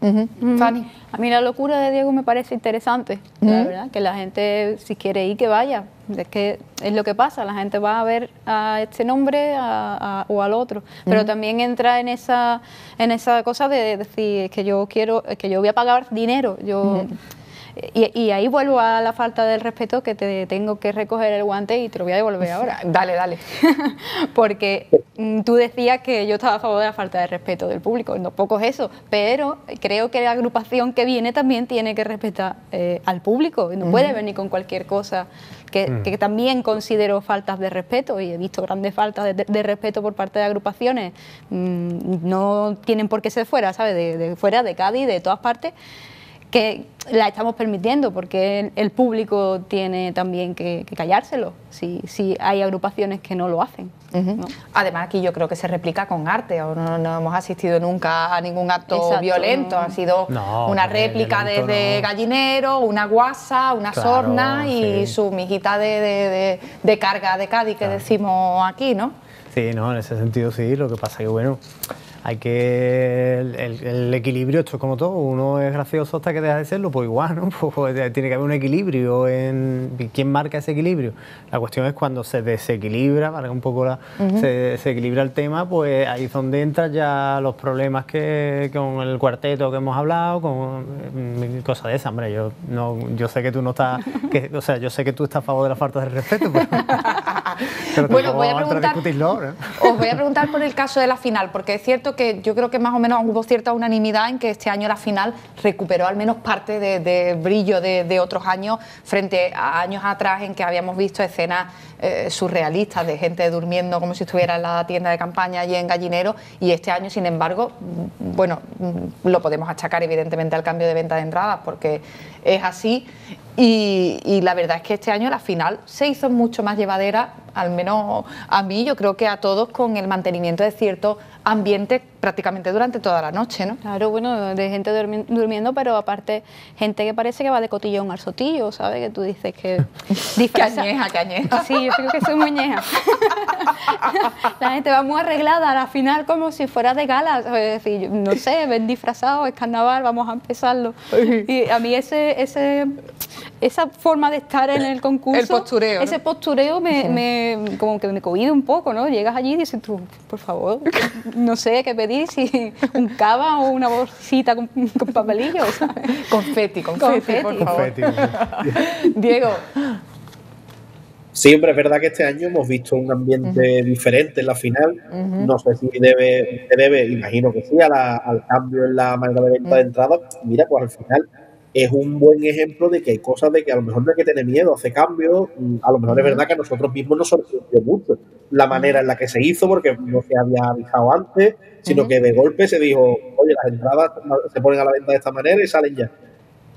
A mí la locura de Diego me parece interesante, la verdad, que la gente si quiere ir que vaya, es que es lo que pasa, la gente va a ver a este nombre o al otro, pero también entra en esa en esa cosa de decir que yo quiero que yo voy a pagar dinero, yo y, ahí vuelvo a la falta del respeto que te tengo que recoger el guante y te lo voy a devolver ahora. dale, dale. Porque mm, tú decías que yo estaba a favor de la falta de respeto del público, no poco es eso, pero creo que la agrupación que viene también tiene que respetar eh, al público, no puede venir con cualquier cosa que, mm. también considero faltas de respeto y he visto grandes faltas de, respeto por parte de agrupaciones, mm, no tienen por qué ser fuera, ¿sabes? De, de fuera, de Cádiz, de todas partes que la estamos permitiendo porque el, público tiene también que, callárselo si, si, hay agrupaciones que no lo hacen. Además aquí yo creo que se replica con arte, no, hemos asistido nunca a ningún acto violento, ha sido una réplica desde gallinero, una guasa, una sorna y su mijita de, carga de Cádiz que decimos aquí, ¿no? Sí, no, en ese sentido sí, lo que pasa que bueno hay que el, equilibrio, esto es como todo, uno es gracioso hasta que deja de serlo, pues igual, ¿no? Pues, tiene que haber un equilibrio en quién marca ese equilibrio. La cuestión es cuando se desequilibra, para un poco la, se desequilibra el tema, pues ahí es donde entran ya los problemas que con el cuarteto que hemos hablado, con mm, cosas de esa, hombre, yo no, yo sé que tú no estás, que, o sea, yo sé que tú estás a favor de la falta de respeto, pero, bueno, voy a preguntar, os voy a preguntar por el caso de la final, porque es cierto que yo creo que más o menos hubo cierta unanimidad en que este año la final recuperó al menos parte de, brillo de, otros años frente a años atrás en que habíamos visto escenas eh, surrealistas de gente durmiendo como si estuviera en la tienda de campaña allí en Gallinero y este año, sin embargo, mm, bueno, mm, lo podemos achacar evidentemente al cambio de venta de entradas porque es así y, y, la verdad es que este año la final se hizo mucho más llevadera, al menos a mí, yo creo que a todos, con el mantenimiento de cierto ambiente prácticamente durante toda la noche, ¿no? Claro, bueno, de gente durmiendo, pero aparte gente que parece que va de cotillón al sotillo, ¿sabes? Que tú dices que... Disfraza... cañeja, cañeja. Sí, yo creo que soy muñeja. la gente va muy arreglada a la final como si fuera de gala, es decir, no sé, ven disfrazado, es carnaval, vamos a empezarlo. Y a mí ese, ese esa forma de estar en el concurso, el postureo, ese postureo me, como que me cohibe un poco, ¿no? Llegas allí y dices tú, por favor, no sé qué pedir, si un cava o una bolsita con, papelillo, ¿sabes? Confeti, confeti, por favor. Diego. Siempre es verdad que este año hemos visto un ambiente diferente en la final. No sé si debe, debe, imagino que sí, al cambio en la manera de venta de entrada. Mira, pues al final es un buen ejemplo de que hay cosas de que a lo mejor no hay que tener miedo, hace cambios, mm, a lo mejor es verdad que a nosotros mismos nos sorprendió mucho la manera en la que se hizo, porque no se había avisado antes, sino que de golpe se dijo, oye, las entradas se ponen a la venta de esta manera y salen ya.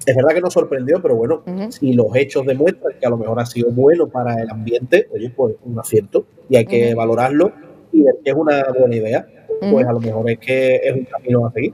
Es verdad que nos sorprendió, pero bueno, si los hechos demuestran que a lo mejor ha sido bueno para el ambiente, oye, pues un acierto y hay que valorarlo y ver que es una buena idea, pues a lo mejor es que es un camino a seguir.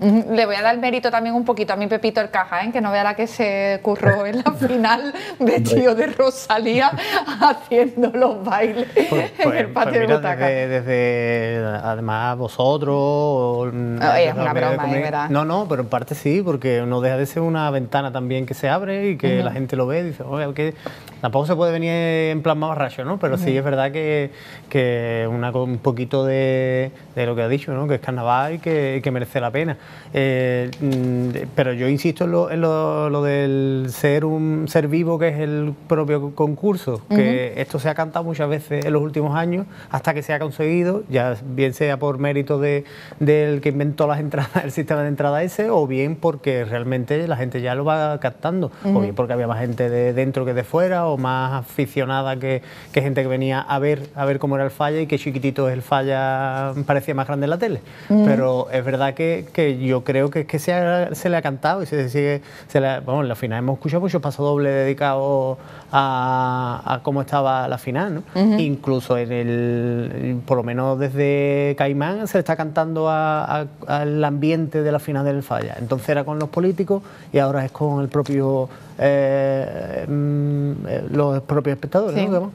Le voy a dar mérito también un poquito a mi Pepito el Caja, ¿eh? que no vea la que se curró en la final vestido de Rosalía haciendo los bailes pues, en el pues, patio pues de butaca. Desde, además vosotros... es una broma, es verdad. No, no, pero en parte sí, porque no deja de ser una ventana también que se abre y que la gente lo ve y dice, oye, que tampoco se puede venir en plan más rayo, ¿no? Pero sí es verdad que, que una, un poquito de, de, lo que ha dicho, ¿no? Que es carnaval y que, que merece la pena. Eh, mm, pero yo insisto en, lo, del ser un ser vivo que es el propio concurso, que esto se ha cantado muchas veces en los últimos años hasta que se ha conseguido, ya bien sea por mérito de, del que inventó las entradas, el sistema de entrada ese, o bien porque realmente la gente ya lo va captando, o bien porque había más gente de dentro que de fuera, o más aficionada que, gente que venía a ver, a ver cómo era el falla y que chiquitito es el falla parecía más grande en la tele. Pero es verdad que, que yo creo que es que se, se le ha cantado y se sigue. Se le, bueno, en la final hemos escuchado mucho paso doble dedicado a, cómo estaba la final, ¿no? Incluso en el. Por lo menos desde Caimán se le está cantando al ambiente de la final del Falla. Entonces era con los políticos y ahora es con el propio. Eh, mm, eh, los propios espectadores, ¿no?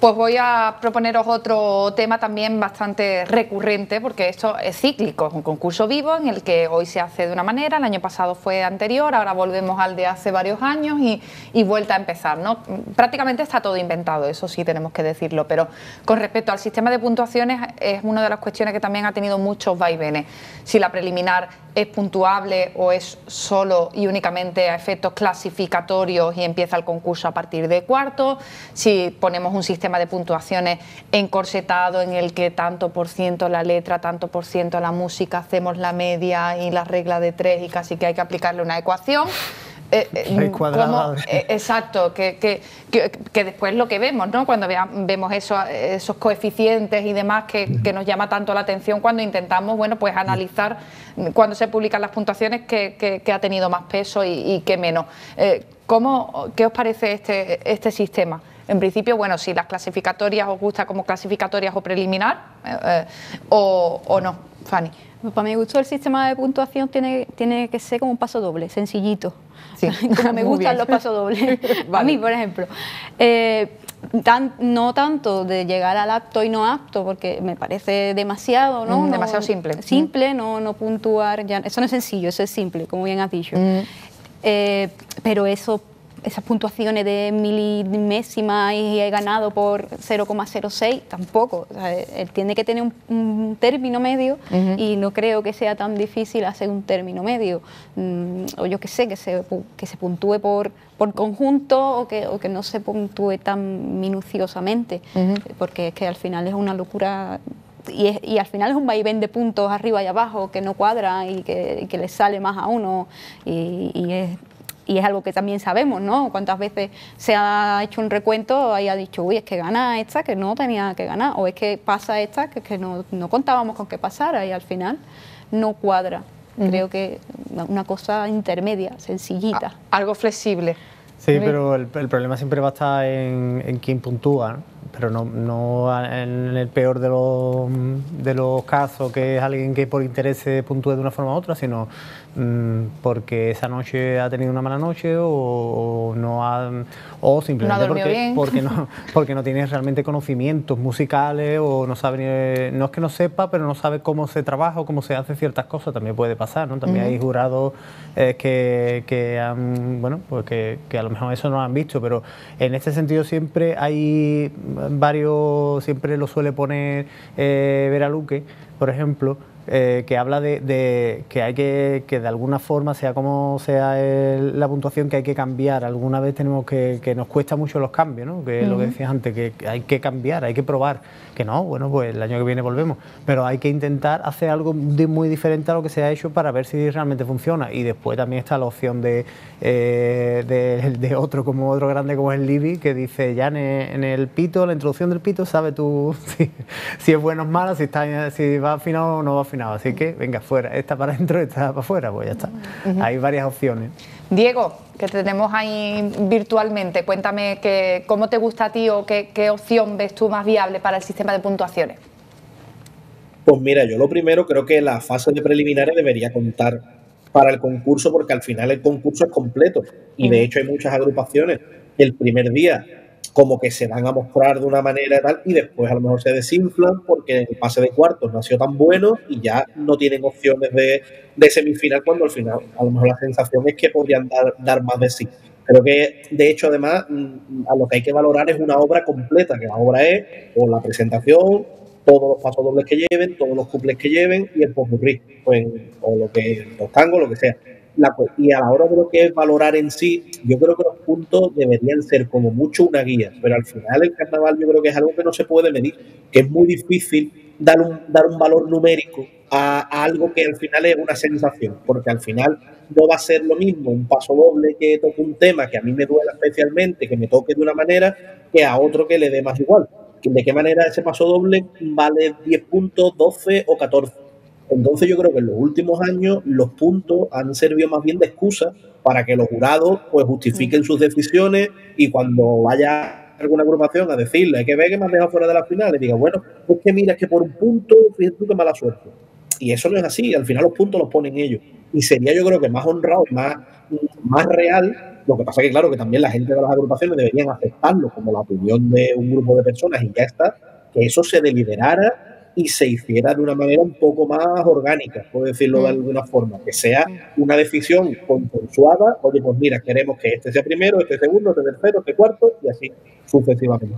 Pues voy a proponeros otro tema también bastante recurrente, porque esto es cíclico, es un concurso vivo en el que hoy se hace de una manera, el año pasado fue anterior, ahora volvemos al de hace varios años y, vuelta a empezar. ¿no? Prácticamente está todo inventado, eso sí tenemos que decirlo, pero con respecto al sistema de puntuaciones es una de las cuestiones que también ha tenido muchos vaivenes. Si la preliminar es puntuable o es solo y únicamente a efectos clasificatorios y empieza el concurso a partir de cuarto, si ponemos un sistema de puntuaciones encorsetado en el que tanto por ciento la letra, tanto por ciento la música, hacemos la media y la regla de tres y casi que hay que aplicarle una ecuación. Eh, eh, eh, exacto, que, que, que, después lo que vemos, ¿no? Cuando vemos eso, esos coeficientes y demás que, nos llama tanto la atención cuando intentamos, bueno, pues analizar cuando se publican las puntuaciones qué ha tenido más peso y, y qué menos. ¿cómo, ¿Qué os parece este, este sistema? En principio, bueno, si las clasificatorias os gusta como clasificatorias o preliminar eh, eh, o, no, Fanny. Pues para mi gusto el sistema de puntuación tiene, tiene que ser como un paso doble, sencillito. Sí. como me gustan los pasos dobles. A mí, por ejemplo. Eh, no tanto de llegar al apto y no apto, porque me parece demasiado, ¿no? Mm, demasiado simple. Simple, no, no puntuar, ya, eso no es sencillo, eso es simple, como bien has dicho. Mm. pero eso esas puntuaciones de milimésima y he ganado por 0,06, tampoco. él tiene que tener un, término medio y no creo que sea tan difícil hacer un término medio. Mm, o yo qué sé, que se, que se puntúe por, por conjunto o que, o que no se puntúe tan minuciosamente, porque es que al final es una locura y, y, al final es un vaivén de puntos arriba y abajo que no cuadra y que, que le sale más a uno y, y es y es algo que también sabemos, ¿no? Cuántas veces se ha hecho un recuento y ha dicho, uy, es que gana esta que no tenía que ganar, o es que pasa esta que, que no, no, contábamos con que pasara y al final no cuadra. Creo que una cosa intermedia, sencillita. algo flexible. Sí, pero el, el, problema siempre va a estar en, en quién puntúa, ¿no? pero no, no, en el peor de los, de los casos, que es alguien que por interés puntúe de una forma u otra, sino porque esa noche ha tenido una mala noche o, no ha o simplemente porque, porque no porque no tiene realmente conocimientos musicales o no sabe no es que no sepa pero no sabe cómo se trabaja o cómo se hace ciertas cosas. También puede pasar no también hay jurados eh, que, que, han bueno pues que, que, a lo mejor eso no han visto pero en este sentido siempre hay varios siempre lo suele poner eh, Vera Luque por ejemplo eh, que habla de, que hay que, que de alguna forma, sea como sea la puntuación, que hay que cambiar. Alguna vez tenemos que, que nos cuesta mucho los cambios, ¿no? que es lo que decías antes, que hay que cambiar, hay que probar. Que no, bueno, pues el año que viene volvemos. Pero hay que intentar hacer algo muy diferente a lo que se ha hecho para ver si realmente funciona. Y después también está la opción de, eh, de, otro, como otro grande como es el Libby, que dice ya en el, pito, la introducción del pito, sabe tú si, es bueno o malo, si, está, si va afinado o no va afinado Así que, venga, fuera. Esta para adentro, esta para afuera, pues ya está. Hay varias opciones. Diego, que tenemos ahí virtualmente, cuéntame que, cómo te gusta a ti o qué, qué opción ves tú más viable para el sistema de puntuaciones. Pues mira, yo lo primero creo que la fase de preliminares debería contar para el concurso porque al final el concurso es completo y de hecho hay muchas agrupaciones el primer día como que se van a mostrar de una manera tal y después a lo mejor se desinflan porque el pase de cuartos no ha sido tan bueno y ya no tienen opciones de, semifinal cuando al final a lo mejor la sensación es que podrían dar, dar más de sí. Creo que, de hecho, además, mm, a lo que hay que valorar es una obra completa, que la obra es o la presentación, todos los pasos dobles que lleven, todos los cuples que lleven y el popurrí, pues, o lo que, los tangos, lo que sea y a la hora de lo que es valorar en sí, yo creo que los puntos deberían ser como mucho una guía, pero al final el carnaval yo creo que es algo que no se puede medir, que es muy difícil dar un, dar un valor numérico a, algo que al final es una sensación, porque al final no va a ser lo mismo un paso doble que toque un tema que a mí me duela especialmente, que me toque de una manera, que a otro que le dé más igual. ¿De qué manera ese paso doble vale 10 puntos, 12 o 14? Entonces yo creo que en los últimos años los puntos han servido más bien de excusa para que los jurados pues justifiquen sus decisiones y cuando vaya alguna agrupación a decirle que ve que me has dejado fuera de la final, le diga, bueno, pues que mira, es que por un punto, fíjate tú qué mala suerte. Y eso no es así, al final los puntos los ponen ellos. Y sería yo creo que más honrado y más, más real, lo que pasa que claro que también la gente de las agrupaciones deberían aceptarlo como la opinión de un grupo de personas y ya está, que eso se deliberara y se hiciera de una manera un poco más orgánica, por decirlo de mm. alguna forma, que sea una decisión consensuada, oye, pues mira, queremos que este sea primero, este segundo, este tercero, este cuarto, y así sucesivamente.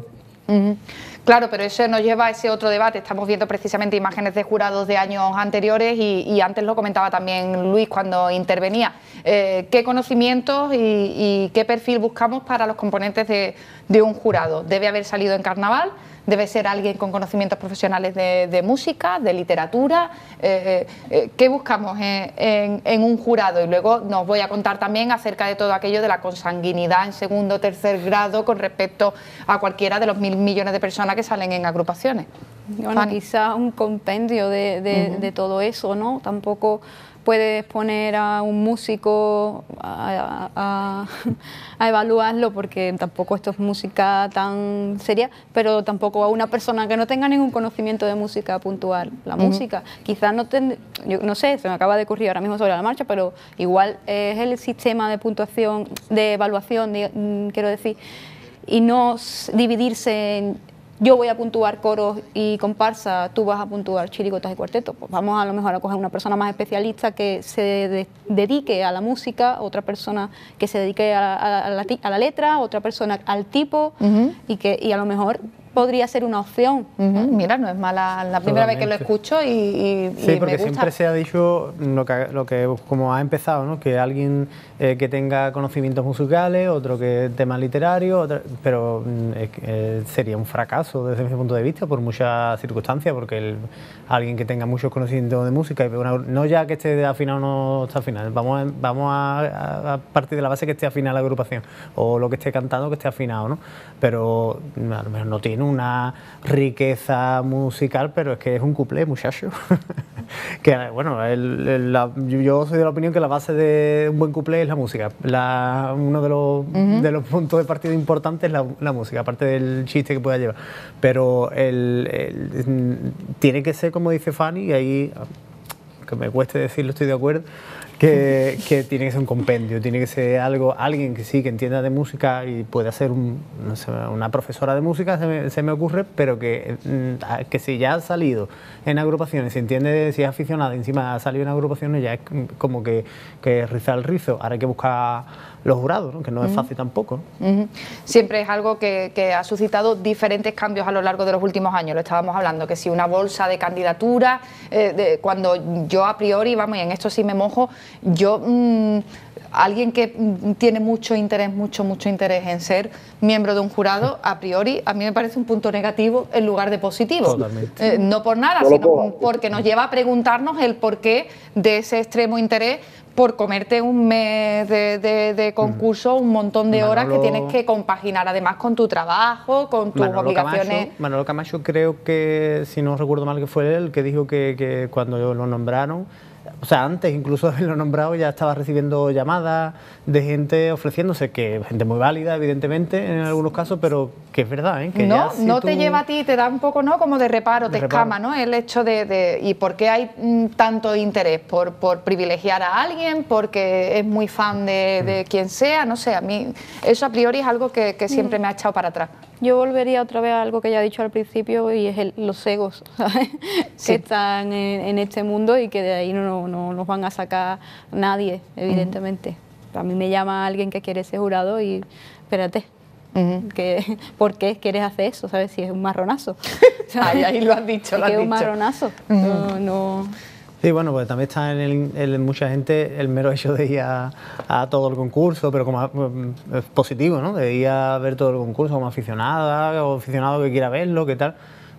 Claro, pero eso nos lleva a ese otro debate. Estamos viendo precisamente imágenes de jurados de años anteriores y, antes lo comentaba también Luis cuando intervenía. Eh, ¿Qué conocimientos y, qué perfil buscamos para los componentes de, de un jurado? ¿Debe haber salido en carnaval? Debe ser alguien con conocimientos profesionales de, música, de literatura. Eh, eh, eh, ¿Qué buscamos en, un jurado? Y luego nos voy a contar también acerca de todo aquello de la consanguinidad en segundo o tercer grado con respecto a cualquiera de los mil millones de personas que salen en agrupaciones. Bueno, quizás un compendio de, de todo eso, ¿no? Tampoco puedes poner a un músico a, evaluarlo porque tampoco esto es música tan seria, pero tampoco a una persona que no tenga ningún conocimiento de música puntual. La música, quizás no, yo no sé, se me acaba de ocurrir ahora mismo sobre la marcha, pero igual es el sistema de puntuación, de evaluación, mm, quiero decir, y no dividirse en yo voy a puntuar coros y comparsa, tú vas a puntuar chirigotas y cuartetos. Pues vamos a lo mejor a coger una persona más especialista que se dedique a la música, otra persona que se dedique a, la, letra, otra persona al tipo y que y a lo mejor podría ser una opción. Mira, no es mala la primera vez que lo escucho y, sí, porque siempre se ha dicho lo que, lo que como ha empezado, ¿no? que alguien eh, que tenga conocimientos musicales, otro que temas literarios, pero mm, eh, sería un fracaso desde mi punto de vista por muchas circunstancias, porque alguien que tenga muchos conocimientos de música, y no ya que esté afinado o no está afinado, vamos, a, vamos a, partir de la base que esté afinada la agrupación, o lo que esté cantando que esté afinado, ¿no? pero mm, a lo mejor no tiene una riqueza musical, pero es que es un couple, muchacho. que bueno, yo soy de la opinión que la base de un buen couple es la música. uno de los, de los puntos de partida importantes es la, música, aparte del chiste que pueda llevar. Pero el, tiene que ser, como dice Fanny, y ahí, que me cueste decirlo, estoy de acuerdo, que, tiene que ser un compendio, tiene que ser algo, alguien que sí, que entienda de música y puede ser un, no sé, una profesora de música, se me, se me ocurre, pero que, mm, que si ya ha salido en agrupaciones, si entiende, si es aficionada, encima ha salido en agrupaciones, ya es como que, que rizar el rizo. Ahora hay que buscar los jurados, que no es fácil tampoco. Siempre es algo que, ha suscitado diferentes cambios a lo largo de los últimos años. Lo estábamos hablando, que si una bolsa de candidatura, eh, cuando yo a priori, vamos, y en esto sí me mojo, yo... Mm, alguien que mm, tiene mucho interés, mucho, mucho interés en ser miembro de un jurado, a priori, a mí me parece un punto negativo en lugar de positivo. Eh, no por nada, sino porque nos lleva a preguntarnos el porqué de ese extremo interés por comerte un mes de, concurso, un montón de horas que tienes que compaginar además con tu trabajo, con tus obligaciones. Camacho, Manolo Camacho creo que, si no recuerdo mal, que fue él el que dijo que, que cuando lo nombraron o sea, antes incluso de haberlo nombrado ya estaba recibiendo llamadas de gente ofreciéndose, que gente muy válida, evidentemente, en algunos casos, pero que es verdad, ¿eh? Que no, no te lleva a ti, te da un poco, ¿no? Como de reparo, te escama, ¿no? El hecho de, ¿Y por qué hay mm, tanto interés? ¿Por, ¿Por privilegiar a alguien? ¿Porque es muy fan de, mm. quien sea? No sé, a mí eso a priori es algo que, siempre mm. me ha echado para atrás. Yo volvería otra vez a algo que ya he dicho al principio y es los egos que están en, este mundo y que de ahí no, no, nos van a sacar nadie, evidentemente. A mí me llama alguien que quiere ser jurado y espérate, que, ¿por qué quieres hacer eso? ¿Sabes? Si es un marronazo. ahí, lo has dicho, lo has es un marronazo. no, no Sí, bueno, pues también está en, mucha gente el mero hecho de ir a, todo el concurso, pero como mm, es positivo, ¿no? De ir a ver todo el concurso como aficionada o aficionado que quiera verlo, qué tal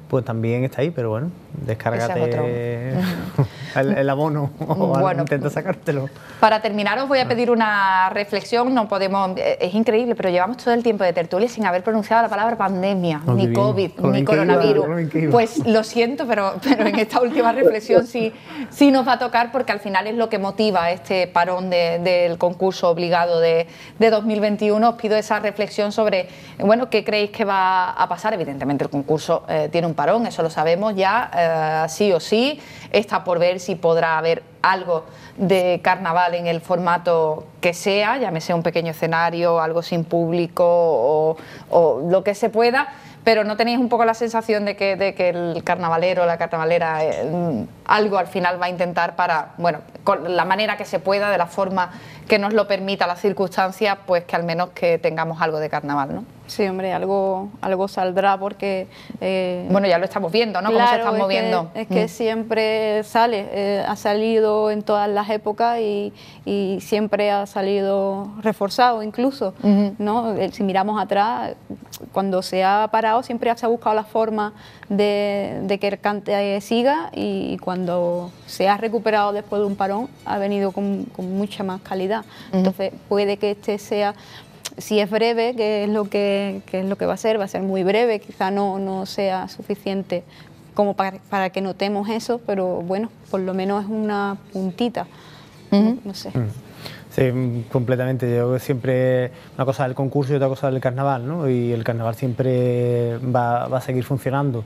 pues también está ahí, pero bueno, descárgate el, abono o bueno, intenta sacártelo. Para terminar os voy a pedir una reflexión, no podemos, eh, es increíble, pero llevamos todo el tiempo de tertulia sin haber pronunciado la palabra pandemia, oh, ni COVID, ni coronavirus. pues lo siento, pero, pero en esta última reflexión sí, sí nos va a tocar porque al final es lo que motiva este parón del concurso obligado de, de 2021. Os pido esa reflexión sobre, bueno, qué creéis que va a pasar. Evidentemente el concurso eh, tiene un parón, eso lo sabemos ya, eh, sí o sí. Está por ver si podrá haber algo de carnaval en el formato que sea, llámese un pequeño escenario, algo sin público o, lo que se pueda pero no tenéis un poco la sensación de que, de que el carnavalero o la carnavalera eh, algo al final va a intentar para, bueno, con la manera que se pueda, de la forma que nos lo permita las circunstancias, pues que al menos que tengamos algo de carnaval, ¿no? Sí, hombre, algo, algo saldrá porque... Eh, bueno, ya lo estamos viendo, ¿no? Cómo se están moviendo. es que mm. siempre sale, eh, ha salido en todas las épocas y, siempre ha salido reforzado incluso, ¿no? Eh, si miramos atrás, cuando se ha parado siempre se ha buscado la forma de, que el cante siga y cuando se ha recuperado después de un parón ha venido con, mucha más calidad. Entonces puede que este sea si es breve, que es lo que, es lo que va a ser, va a ser muy breve, quizá no, no sea suficiente como para, que notemos eso, pero bueno, por lo menos es una puntita. No sé. Mm. Sí, completamente. Yo siempre, una cosa del concurso y otra cosa del carnaval, ¿no? Y el carnaval siempre va, va a seguir funcionando,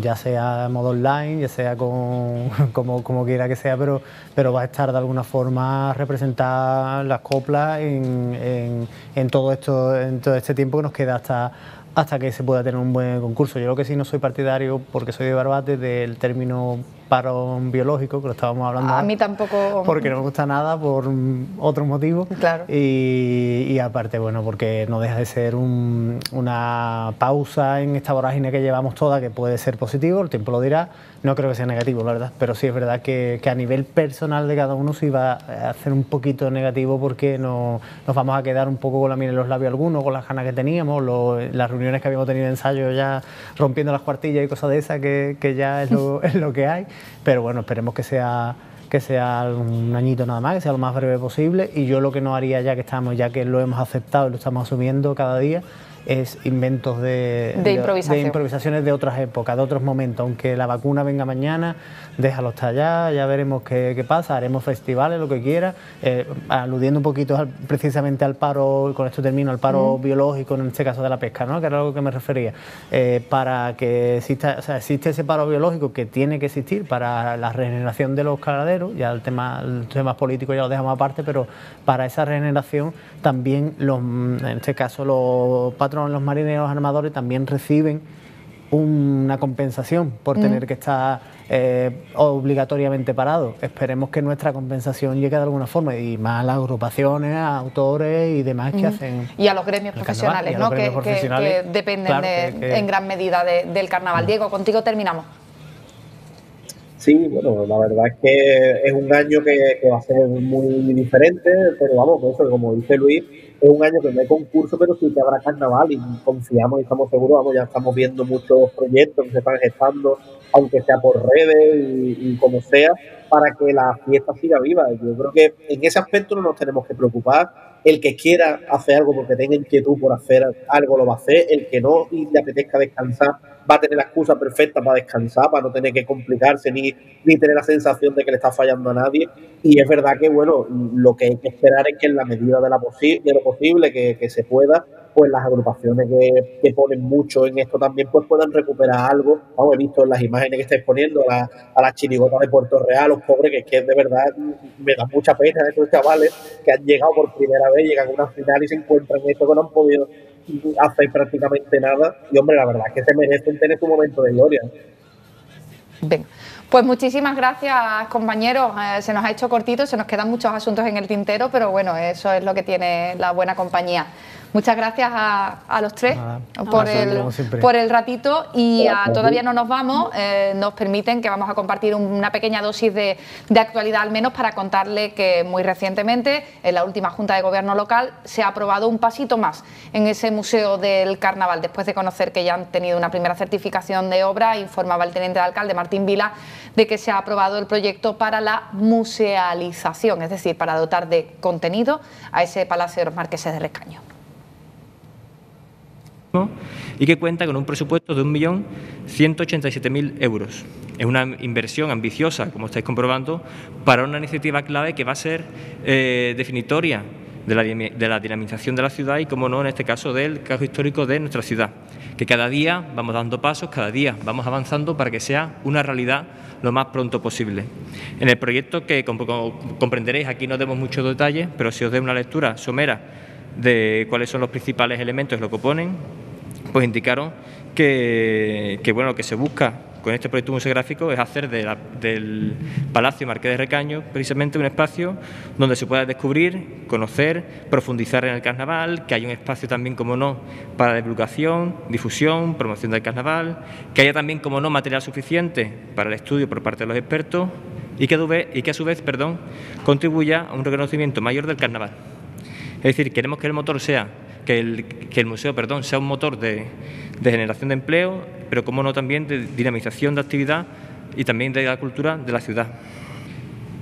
ya sea en modo online, ya sea con, como, como quiera que sea, pero, pero va a estar de alguna forma representar las coplas en, en, en, todo esto, en todo este tiempo que nos queda hasta hasta que se pueda tener un buen concurso. Yo lo que sí no soy partidario, porque soy de Barbate, del término parón biológico, que lo estábamos hablando. A mí tampoco. Porque no me gusta nada por otros motivos. Claro. Y, aparte, bueno, porque no deja de ser una pausa en esta vorágine que llevamos toda, que puede ser positivo, el tiempo lo dirá. No creo que sea negativo, la verdad, pero sí es verdad que, a nivel personal de cada uno sí va a hacer un poquito negativo porque no, nos vamos a quedar un poco con la miel en los labios algunos, con las ganas que teníamos, las reuniones que habíamos tenido de ensayo ya rompiendo las cuartillas y cosas de esas, que, que ya es lo, es lo que hay. Pero bueno, esperemos que sea que sea un añito nada más, que sea lo más breve posible. Y yo lo que no haría ya que estamos, ya que lo hemos aceptado y lo estamos asumiendo cada día, es inventos de, de, improvisaciones de otras épocas, de otros momentos. Aunque la vacuna venga mañana, déjalo hasta allá, ya veremos qué, pasa, haremos festivales, lo que quiera, eh, aludiendo un poquito precisamente al paro, con esto termino, al paro biológico, en este caso de la pesca, ¿no? que era algo que me refería, eh, para que exista, o sea, existe ese paro biológico que tiene que existir para la regeneración de los caladeros, ya el tema, el tema político ya lo dejamos aparte, pero para esa regeneración también los, en este caso los patrones, los marineros armadores también reciben una compensación por tener que estar eh, obligatoriamente parados. Esperemos que nuestra compensación llegue de alguna forma y más a las agrupaciones, a autores y demás que hacen. Y a los gremios profesionales, ¿no? que, dependen en gran medida del carnaval. Diego, contigo terminamos. Sí, bueno, la verdad es que es un año que, va a ser muy diferente, pero vamos, eso, como dice Luis, es un año que no hay concurso, pero sí que habrá carnaval y confiamos y estamos seguros, vamos, ya estamos viendo muchos proyectos que se están gestando, aunque sea por redes y, como sea, para que la fiesta siga viva. Yo creo que en ese aspecto no nos tenemos que preocupar. El que quiera hacer algo porque tenga inquietud por hacer algo lo va a hacer, el que no y le apetezca descansar va a tener la excusa perfecta para descansar, para no tener que complicarse ni, ni tener la sensación de que le está fallando a nadie. Y es verdad que, bueno, lo que hay que esperar es que en la medida de, la de lo posible que, que, se pueda, pues las agrupaciones que, que, ponen mucho en esto también pues puedan recuperar algo. Vamos, he visto en las imágenes que estáis poniendo a, las chirigotas de Puerto Real, los pobres, que que de verdad me da mucha pena estos chavales que han llegado por primera vez, llegan a una final y se encuentran esto que no han podido hace prácticamente nada. Y hombre, la verdad es que se merece tener su momento de gloria. Venga. Pues muchísimas gracias, compañeros. Eh, se nos ha hecho cortito, se nos quedan muchos asuntos en el tintero, pero bueno, eso es lo que tiene la buena compañía. Muchas gracias a, los tres por, el, por el ratito y todavía no nos vamos, eh, nos permiten que vamos a compartir una pequeña dosis de, actualidad al menos para contarle que muy recientemente en la última Junta de Gobierno local se ha aprobado un pasito más en ese Museo del Carnaval después de conocer que ya han tenido una primera certificación de obra, informaba el teniente de alcalde Martín Vila de que se ha aprobado el proyecto para la musealización, es decir, para dotar de contenido a ese Palacio de los Marqueses de Rescaño y que cuenta con un presupuesto de 1.187.000 euros. Es una inversión ambiciosa, como estáis comprobando, para una iniciativa clave que va a ser eh, definitoria de la, dinamización de la ciudad y, como no, en este caso, del caso histórico de nuestra ciudad. Que cada día vamos dando pasos, cada día vamos avanzando para que sea una realidad lo más pronto posible. En el proyecto, que comprenderéis, aquí no demos muchos detalles, pero si os doy una lectura somera de cuáles son los principales elementos que lo componen, pues indicaron que, bueno, lo que se busca con este proyecto museográfico es hacer del Palacio Marqués de Recaño precisamente un espacio donde se pueda descubrir, conocer, profundizar en el carnaval, que haya un espacio también, como no, para divulgación, difusión, promoción del carnaval, que haya también, como no, material suficiente para el estudio por parte de los expertos y que, y que a su vez perdón, contribuya a un reconocimiento mayor del carnaval. Es decir, queremos que el motor sea que el, que el museo perdón, sea un motor de, generación de empleo, pero como no también de dinamización de actividad y también de la cultura de la ciudad.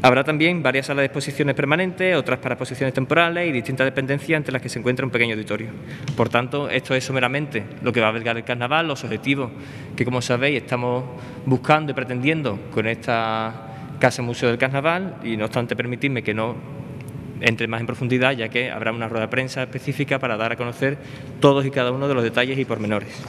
Habrá también varias salas de exposiciones permanentes, otras para exposiciones temporales y distintas dependencias entre las que se encuentra un pequeño auditorio. Por tanto, esto es someramente lo que va a albergar el carnaval, los objetivos que, como sabéis, estamos buscando y pretendiendo con esta Casa Museo del Carnaval y, no obstante, permitidme que no entre más en profundidad, ya que habrá una rueda de prensa específica para dar a conocer todos y cada uno de los detalles y pormenores.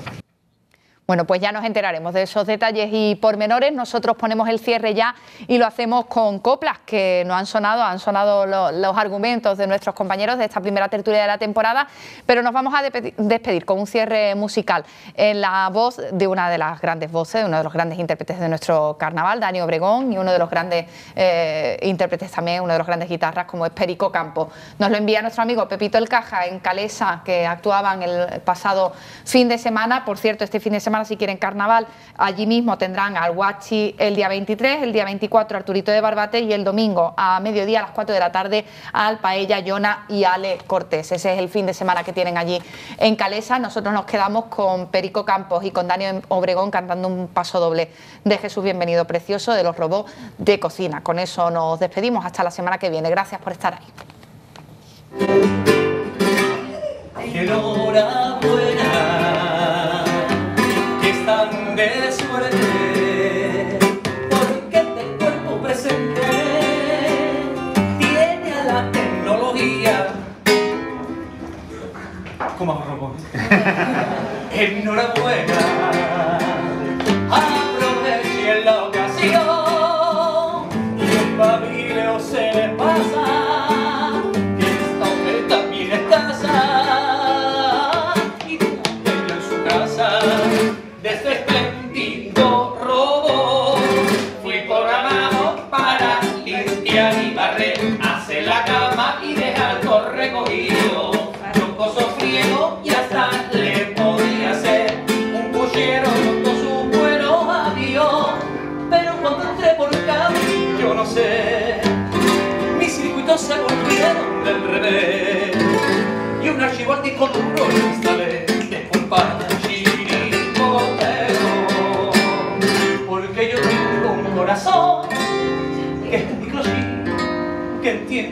Bueno, pues ya nos enteraremos de esos detalles y pormenores. Nosotros ponemos el cierre ya y lo hacemos con coplas que no han sonado, han sonado los argumentos de nuestros compañeros de esta primera tertulia de la temporada, pero nos vamos a despedir con un cierre musical en la voz de una de las grandes voces, uno de los grandes intérpretes de nuestro carnaval, Dani Obregón, y uno de los grandes eh, intérpretes también, uno de los grandes guitarras como es Perico Campo. Nos lo envía nuestro amigo Pepito El Caja en Calesa, que actuaban el pasado fin de semana. Por cierto, este fin de semana si quieren carnaval, allí mismo tendrán al Guachi el día 23, el día 24 Arturito de Barbate y el domingo a mediodía a las 4 de la tarde al Paella, Yona y Ale Cortés. Ese es el fin de semana que tienen allí en Calesa. Nosotros nos quedamos con Perico Campos y con Daniel Obregón cantando un paso doble de Jesús Bienvenido Precioso de los robots de cocina. Con eso nos despedimos hasta la semana que viene. Gracias por estar ahí. enhorabuena.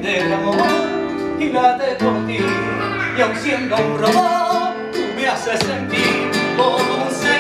del amor y late por ti. Y aun siendo un robot tú me haces sentir como un ser